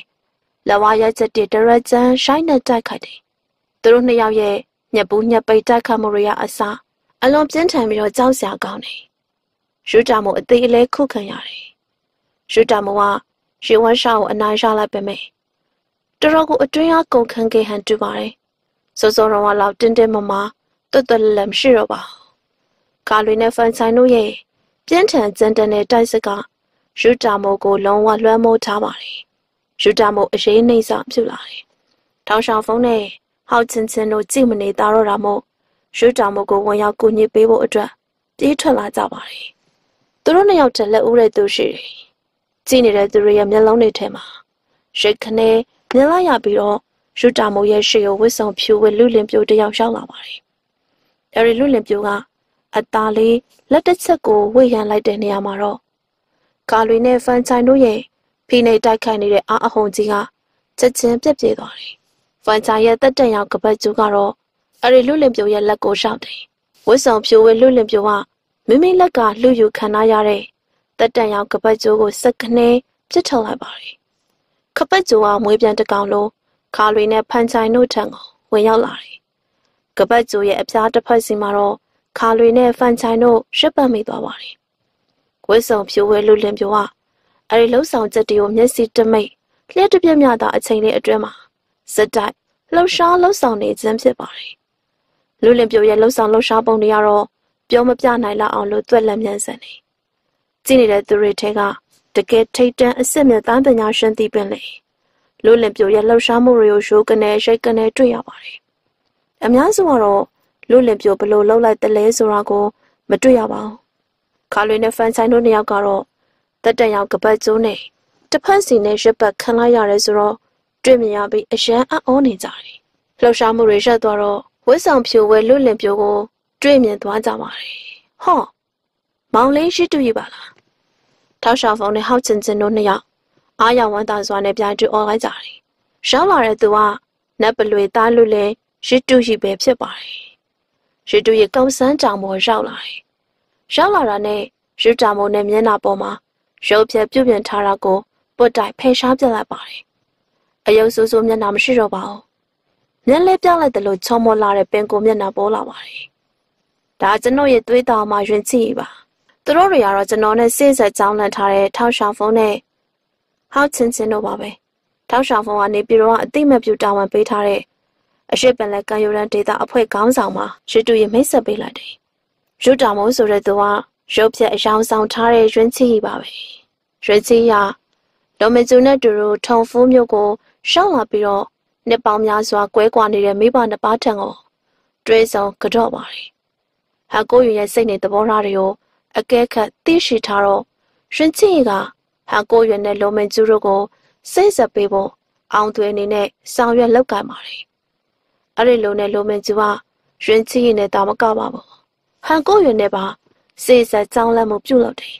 Speaker 1: လက်ဝါးရိုက်ချက်တွေဒရက်ကျန်ရှိုင်းနဲ့တိုက်ခိုက်တယ်။သူတို့နှစ်ယောက်ရဲ့ညက်ပူးညက်ပိတ်တိုက်ခတ်မှုတွေရအစားအလွန်ပြင်းထန်ပြီးတော့ကြောက်စရာကောင်းတယ်။ရှုတာမို့အသေးအလဲခုခံရတယ်။ရှုတာမို့ကရေဝမ်းရှာကိုအနိုင်ရလိုက်ပေမဲ့ တော်တော်ကိုအတွင်းအားကုန်ခံခဲ့ဟန်တူပါတယ်။စောစောတော့လောက်တင်းတင်းမမတွတ်တွတ်လမ်ရှိတော့ပါ။ကာလွေနဲ့ဖန်ဆိုင်တို့ရဲ့ပြင်းထန်ကြမ်းတမ်းတဲ့တိုက်စစ်ကယူတာမိုကိုလုံးဝလွှမ်းမိုးထားပါတယ်။ယူတာမိုအရေးနှိမ့်စပြုလာတယ်။ထောင်ဆောင်ဖုန်းနဲ့ဟောက်ချင်းချင်းတို့ကြည့်မနေတာတော့တာမို့ယူတာမိုကိုဝင်ရောက်ကူညီပေးဖို့အတွက်ပြေးထွက်လာကြပါတယ်။သူတို့နှစ်ယောက်တည်းလက်ဦးတဲ့သူရှိတယ်။ကြည့်နေတဲ့သူတွေရဲ့မျက်လုံးတွေထဲမှာရိတ်ခနဲ မြင်လိုက်ရပြီးတော့ယူတာမိုရဲ့ရှေ့ကိုဝစ်ဆောင်ဖြူဝဲလူလင်ပြိုတယောက်ရောက်လာပါတယ်။အဲဒီလူလင်ပြိုကအသားလေးလက်တစ်ချက်ကိုဝေ့ရန်လိုက်တဲ့နေရာမှာတော့ကာလွေနဲ့ဖန်ချိုင်တို့ရဲ့ဖိနေတိုက်ခိုက်နေတဲ့အာအဟုန်ကြီးကချက်ချင်းပြက်ပြေးသွားတယ်။ဖန်ချိုင်ရဲ့တက်တက်ရောက်ကပတ်ကျူးကတော့အဲဒီလူလင်ပြိုရဲ့လက်ကိုရှောက်တယ်။ဝစ်ဆောင်ဖြူဝဲလူလင်ပြိုကမိမိလက်ကလှူယူခံရတဲ့တက်တက်ရောက်ကပတ်ကျိုးကိုစက်ကနေပြစ်ထုတ်လိုက်ပါတယ် ခပတ်ကျိုးကမွေးပြန်တကောင်လုံးခါလွေနဲ့ဖန်ချိုင်တို့ထံကိုဝင်ရောက်လာတယ်။ကပတ်ကျိုးရဲ့အပြားတစ်ဖက်စီမှာတော့ခါလွေနဲ့ဖန်ချိုင်တို့ရှစ်ပတ်မိသွားပါတယ်။ဝဲဆောင်ဖြိုးဝဲလူလင်ပြိုကအဲဒီလှုပ်ဆောင်ချက်တွေကိုမျက်စိတမိတ်လျှက်တပြက်မြတာအချိန်လေးအတွင်းမှာစက်တိုက်လှုပ်ရှားလှုပ်ဆောင်နေခြင်းဖြစ်ပါတယ်။လူလင်ပြိုရဲ့လှုပ်ဆောင်လှုပ်ရှားပုံတွေကတော့ပြောမပြနိုင်လောက်အောင်လို့သွက်လက်မြန်ဆန်နေ။ကြည့်နေတဲ့သူတွေထဲက တကယ်ထိတ်တန့်အစ်စ်မြတ်သားပညာရှင်သည်ပင်လေလူလင်ပြိုရဲ့လှုပ်ရှားမှုတွေကိုရိုးကနေရိတ်ကနေတွေ့ရပါတယ်။အများစုကတော့လူလင်ပြိုဘလို့လှုပ်လိုက်တလဲဆိုတာကိုမတွေ့ရပါဘူး။ခါလွေနဲ့ဖန်ဆိုင်တို့နှစ်ယောက်ကတော့တက်တက်ရောက်ကပတ်ကျိုးနဲ့တစ်ဖက်စီနဲ့ရက်ပတ်ခံလိုက်ရတယ်ဆိုတော့တွေ့မြင်ရပြီးအရန်အံ့ဩနေကြတယ်။လှုပ်ရှားမှုတွေရက်သွားတော့ဝတ်ဆောင်ဖြိုဝဲလွတ်လင်ပြိုကို တွေ့မြင်သွားကြပါတယ်။ဟောမောင်လေးရှိတူရပါလား။ ထောက်ရှာဖုန်းနဲ့ဟောက်ချင်ချင်တို့နှစ်ယောက်အားရဝမ်းသာစွာနဲ့ပြိုင်တူអော်လိုက်ကြတယ်။ရောက်လာတဲ့သူကနတ်ပလွေသားလွတ်လင်ရှိတူရှိပဲဖြစ်ပါတယ်။ရှိတူရဲ့ကောင်းစမ်းကြောင်ပေါ်ရောက်လာတယ်။ရောက်လာတာနဲ့ရူတာမုံနဲ့မျက်နှာပေါ်မှာရုပ်ဖြက်ပြုတ်ပြင်ထားတာကိုပွတ်တိုက်ဖယ်ရှားပြလိုက်ပါတယ်။အယုံဆူဆူမျက်နှာမရှိတော့ပါဘူး။မျက်လဲပြလိုက်တယ်လို့ချောမောလာတဲ့ပင်ကိုမျက်နှာပေါ်လာပါတယ်။ဒါကျွန်တော်ရဲ့သွေးသားမှာယွင်ချီပါ။ သူတို့တွေကတော့ကျွန်တော်နဲ့စိတ်ဆက်ကြောင်းလန့်ထားတဲ့ထောက်ရှောင်ဖုန်းနဲ့ဟောက်ချင်းချင်းတို့ပါပဲ။ထောက်ရှောင်ဖုန်းကနေပြီးတော့အတိမပြူတာဝန်ပေးထားတဲ့အရှိပင်လက်ကံယူရန်ဒေတာအဖွဲ့ခေါင်းဆောင်မှာရွှေတူရမိတ်ဆက်ပေးလိုက်တယ်။ရွတာမိုးဆိုတဲ့သူကရုပ်ဖြက်အယောင်ဆောင်ထားတဲ့ရွှင်ချီပါပဲ။ရွှင်ချီရဒေါ်မကျူနဲ့တူတူထုံဖူးမျိုးကိုရှောင်းလာပြီးတော့နှစ်ပေါင်းများစွာကွဲကွာနေတဲ့မိဘနှစ်ပါးထံကိုတွေးဆောင်ကြော့ပါတယ်။ဟာကိုယူရဲ့စိတ်နဲ့သဘောထားတွေကို အကဲခတ်သိရှိထားတော့ရှင်ချီကဟာကိုယူနဲ့လုံမကျူတို့ကိုစိတ်ဆက်ပေးဖို့အောင်သွေးအနေနဲ့ဆောင်ရွက်လုပ်ကိုင်ပါတယ်။အဲ့ဒီလိုနဲ့လုံမကျူကရှင်ချီနဲ့တာမကပါဘူး။ဟန်ကိုယူနဲ့ပါစိတ်ဆက်ကြောင်းလန့်မှုပြုလုပ်တယ်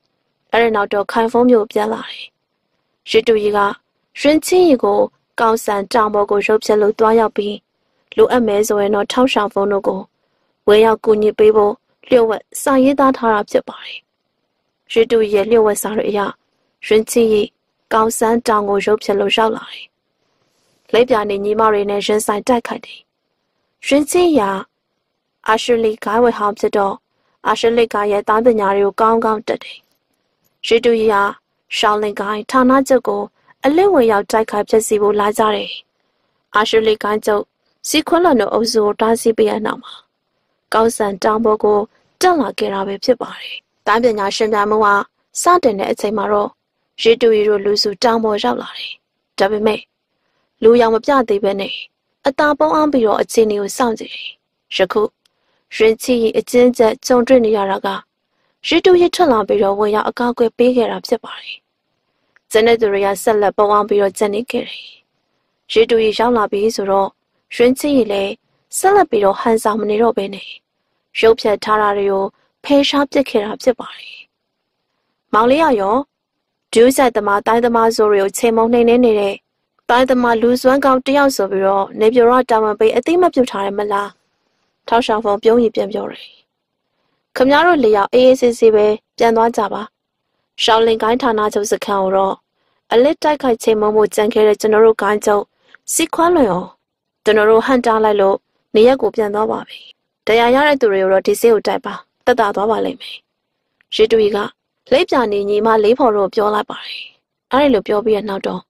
Speaker 1: ။အဲ့ဒီနောက်တော့ခိုင်ဖုံးမျိုးပြန်လာတယ်ရစ်တူကြီးကရင်ချင်းရီကိုကောင်းဆန်တောင်ပေါ်ကိုရုပ်ဖြတ်လို့တွားရောက်ပြီးလိုအပ်မဲဆိုရင်တော့ထောက်ဆောင်ဖုန်းတို့ကိုဝဲရောက်ကူညီပေးဖို့ လျှို့ဝှက်စာရေးသားထားတာဖြစ်ပါတယ်။ရစ်တူရဲ့လျှို့ဝှက်စာတွေအရရင်ချင်းရီကောင်းဆန်တောင်ကိုရုပ်ဖြတ်လို့ရောက်လာတယ်။လက်ပြနေညီမတွေနဲ့ရင်ဆိုင်တိုက်ခိုက်တယ်။ရင်ချင်းရာအာရှလီဂိုင်းဝဲဟောင်းဖြစ်တော့အာရှလီကရဲ့တားပညာတွေကိုကောင်းကောင်းတက်တယ်။ရစ်တူရာရှောင်းလင်ကိုင်းဌာနချုပ်ကိုအလစ်ဝင်ရောက်တိုက်ခိုက်ဖျက်ဆီးဖို့လာကြတယ်။အာရှလီကိုင်းချုပ်စီခွန်းလန်တို့အုပ်စုကိုတားဆီးပေးရနောက်မှာ ကောက်ဆန်တောင်ပေါ်ကိုတက်လာခဲ့တာပဲဖြစ်ပါတယ်။တိုင်းပညာရှင်များမကစတင်တဲ့အချိန်မှာတော့ရေတူရီတို့လူစုတောင်ပေါ်ရောက်လာတယ်။ဒါပေမဲ့လူရောင်မပြသေးပဲနဲ့အသာပုံအောင်ပြီးတော့အခြေအနေကိုစောင့်ကြည့်တယ်။ယခုရင်ချီအကျဉ်းချက်ကြုံတွေ့နေရတာကရစ်တူရစ်ထွက်လာပြီးတော့ဝင်ရောက်အကောက်ကွယ်ပေးခဲ့တာဖြစ်ပါတယ်။ဇန်နတူရီယာဆက်လက်ပေါအောင်ပြီးတော့ကျန်နေခဲ့တယ်။ရစ်တူရရောက်လာပြီးဆိုတော့ရွှင်ချီရီလည်း ဆက်လက်ပြီးတော့ဟန်ဆောင်မနေတော့ဘဲနဲ့ရုပ်ဖြတ်ထားတာတွေကိုဖယ်ရှားပစ်ခဲ့တာဖြစ်ပါတယ်။မောင်လေးရရောဒူးဆိုင်သမားတိုင်းသမားဆိုတွေကိုချိန်မုံနှိမ့်နေနေတဲ့တိုင်းသမားလူစွမ်းကောင်းတယောက်ဆိုပြီးတော့နေပြရောတာဝန်ပေးအသိမပြုတ်ထားတယ်မလား။ထောက်ဆောင်ဖုံပြုံးရင်ပြန်ပြောတယ်ခမများတို့လေယောက်အေးအေးဆေးဆေးပဲပြန်သွားကြပါရှောင်းလင်ကိုင်းဌာနချုပ်စခန်းကိုတော့အလစ်တိုက်ခိုက်ချိန်မမို့ကြံခဲ့တဲ့ကျွန်တော်တို့ကိုင်းချုပ်စီခွန်းလွင်အောင်ကျွန်တော်တို့ဟန်တားလိုက်လို့ နေရက်ကိုပြန်သွားပါပြီတရားရတဲ့သူတွေကိုတော့ဒီစေးကိုတိုက်ပါတက်တာသွားပါလိမ့်မယ်ရေတူကြီးကလိပ်ပြနေညီမလေးဖော်တို့ပြောလိုက်ပါတယ်အဲ့ဒီလိုပြောပြီးရနောက်တော့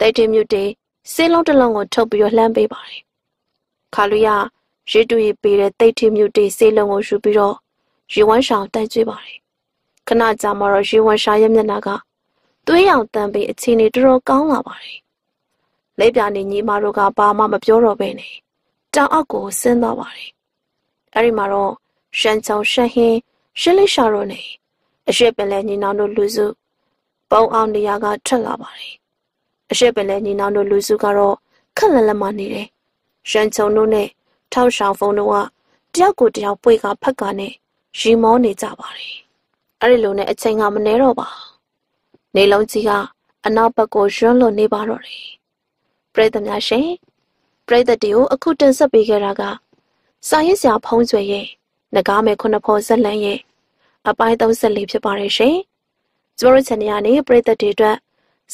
Speaker 1: တိတ်တင်မြူတေးစေးလုံးတစ်လုံးကိုထုတ်ပြီးတော့လှမ်းပေးပါတယ်ခါလူရရေတူကြီးပေးတဲ့တိတ်တင်မြူတေးစေးလုံးကိုယူပြီးတော့ရေဝမ်းရှောင်တိုက်ကြွေးပါတယ်ခဏကြာမှတော့ရေဝမ်းရှာရဲ့မျက်နှာကသွေးရောင်တန်ပြီးအခြေအနေတော်တော်ကောင်းလာပါတယ်လက်ပြနေညီမတို့ကဘာမှမပြောတော့ဘဲနဲ့ တောင်အောက်ကိုဆင်းသွားပါတယ်အဲ့ဒီမှာတော့ရှန်ချောင်ရှန်ဟင်းရှင်းလေးရှာတော့နေအရှိပင်လဲညီနောင်တို့လူစုပုံအောင်နေရာကထွက်လာပါတယ်အရှိပင်လဲညီနောင်တို့လူစုကတော့ခက်လက်လက်မှနေတယ်ရှန်ချုံတို့နဲ့ထောက်ဆောင်ဖုန်းတို့ကတယောက်ကိုတယောက်ပွေကဖက်ကနဲ့ရီမောနေကြပါတယ်။အဲ့ဒီလိုနဲ့အချိန်ကမနေတော့ပါ။နေလုံးကြီးကအနောက်ဘက်ကိုရွှန်းလွန်နေပါတော့တယ်။ပရိသတ်များရှင် ပရိသတ်တွေကိုအခုတင်ဆက်ပေးခဲ့တာကစာရေးဆရာဖုံးကျွေရဲ့ငကားမယ်ခုနှစ်ဖော်ဇက်လန်ရဲ့အပိုင်း34ဖြစ်ပါတယ်ရှင်။ကျမတို့ channel ကနေပရိသတ်တွေအတွက်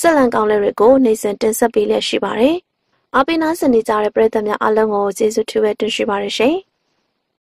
Speaker 1: ဇက်လန်ကောင်းလေးတွေကိုနေစဉ်တင်ဆက်ပေးလျက်ရှိပါတယ်။အပိနာစနေကြတဲ့ပရိသတ်များအားလုံးကိုကျေးဇူးထူးပဲတင်ရှိပါတယ်ရှင်။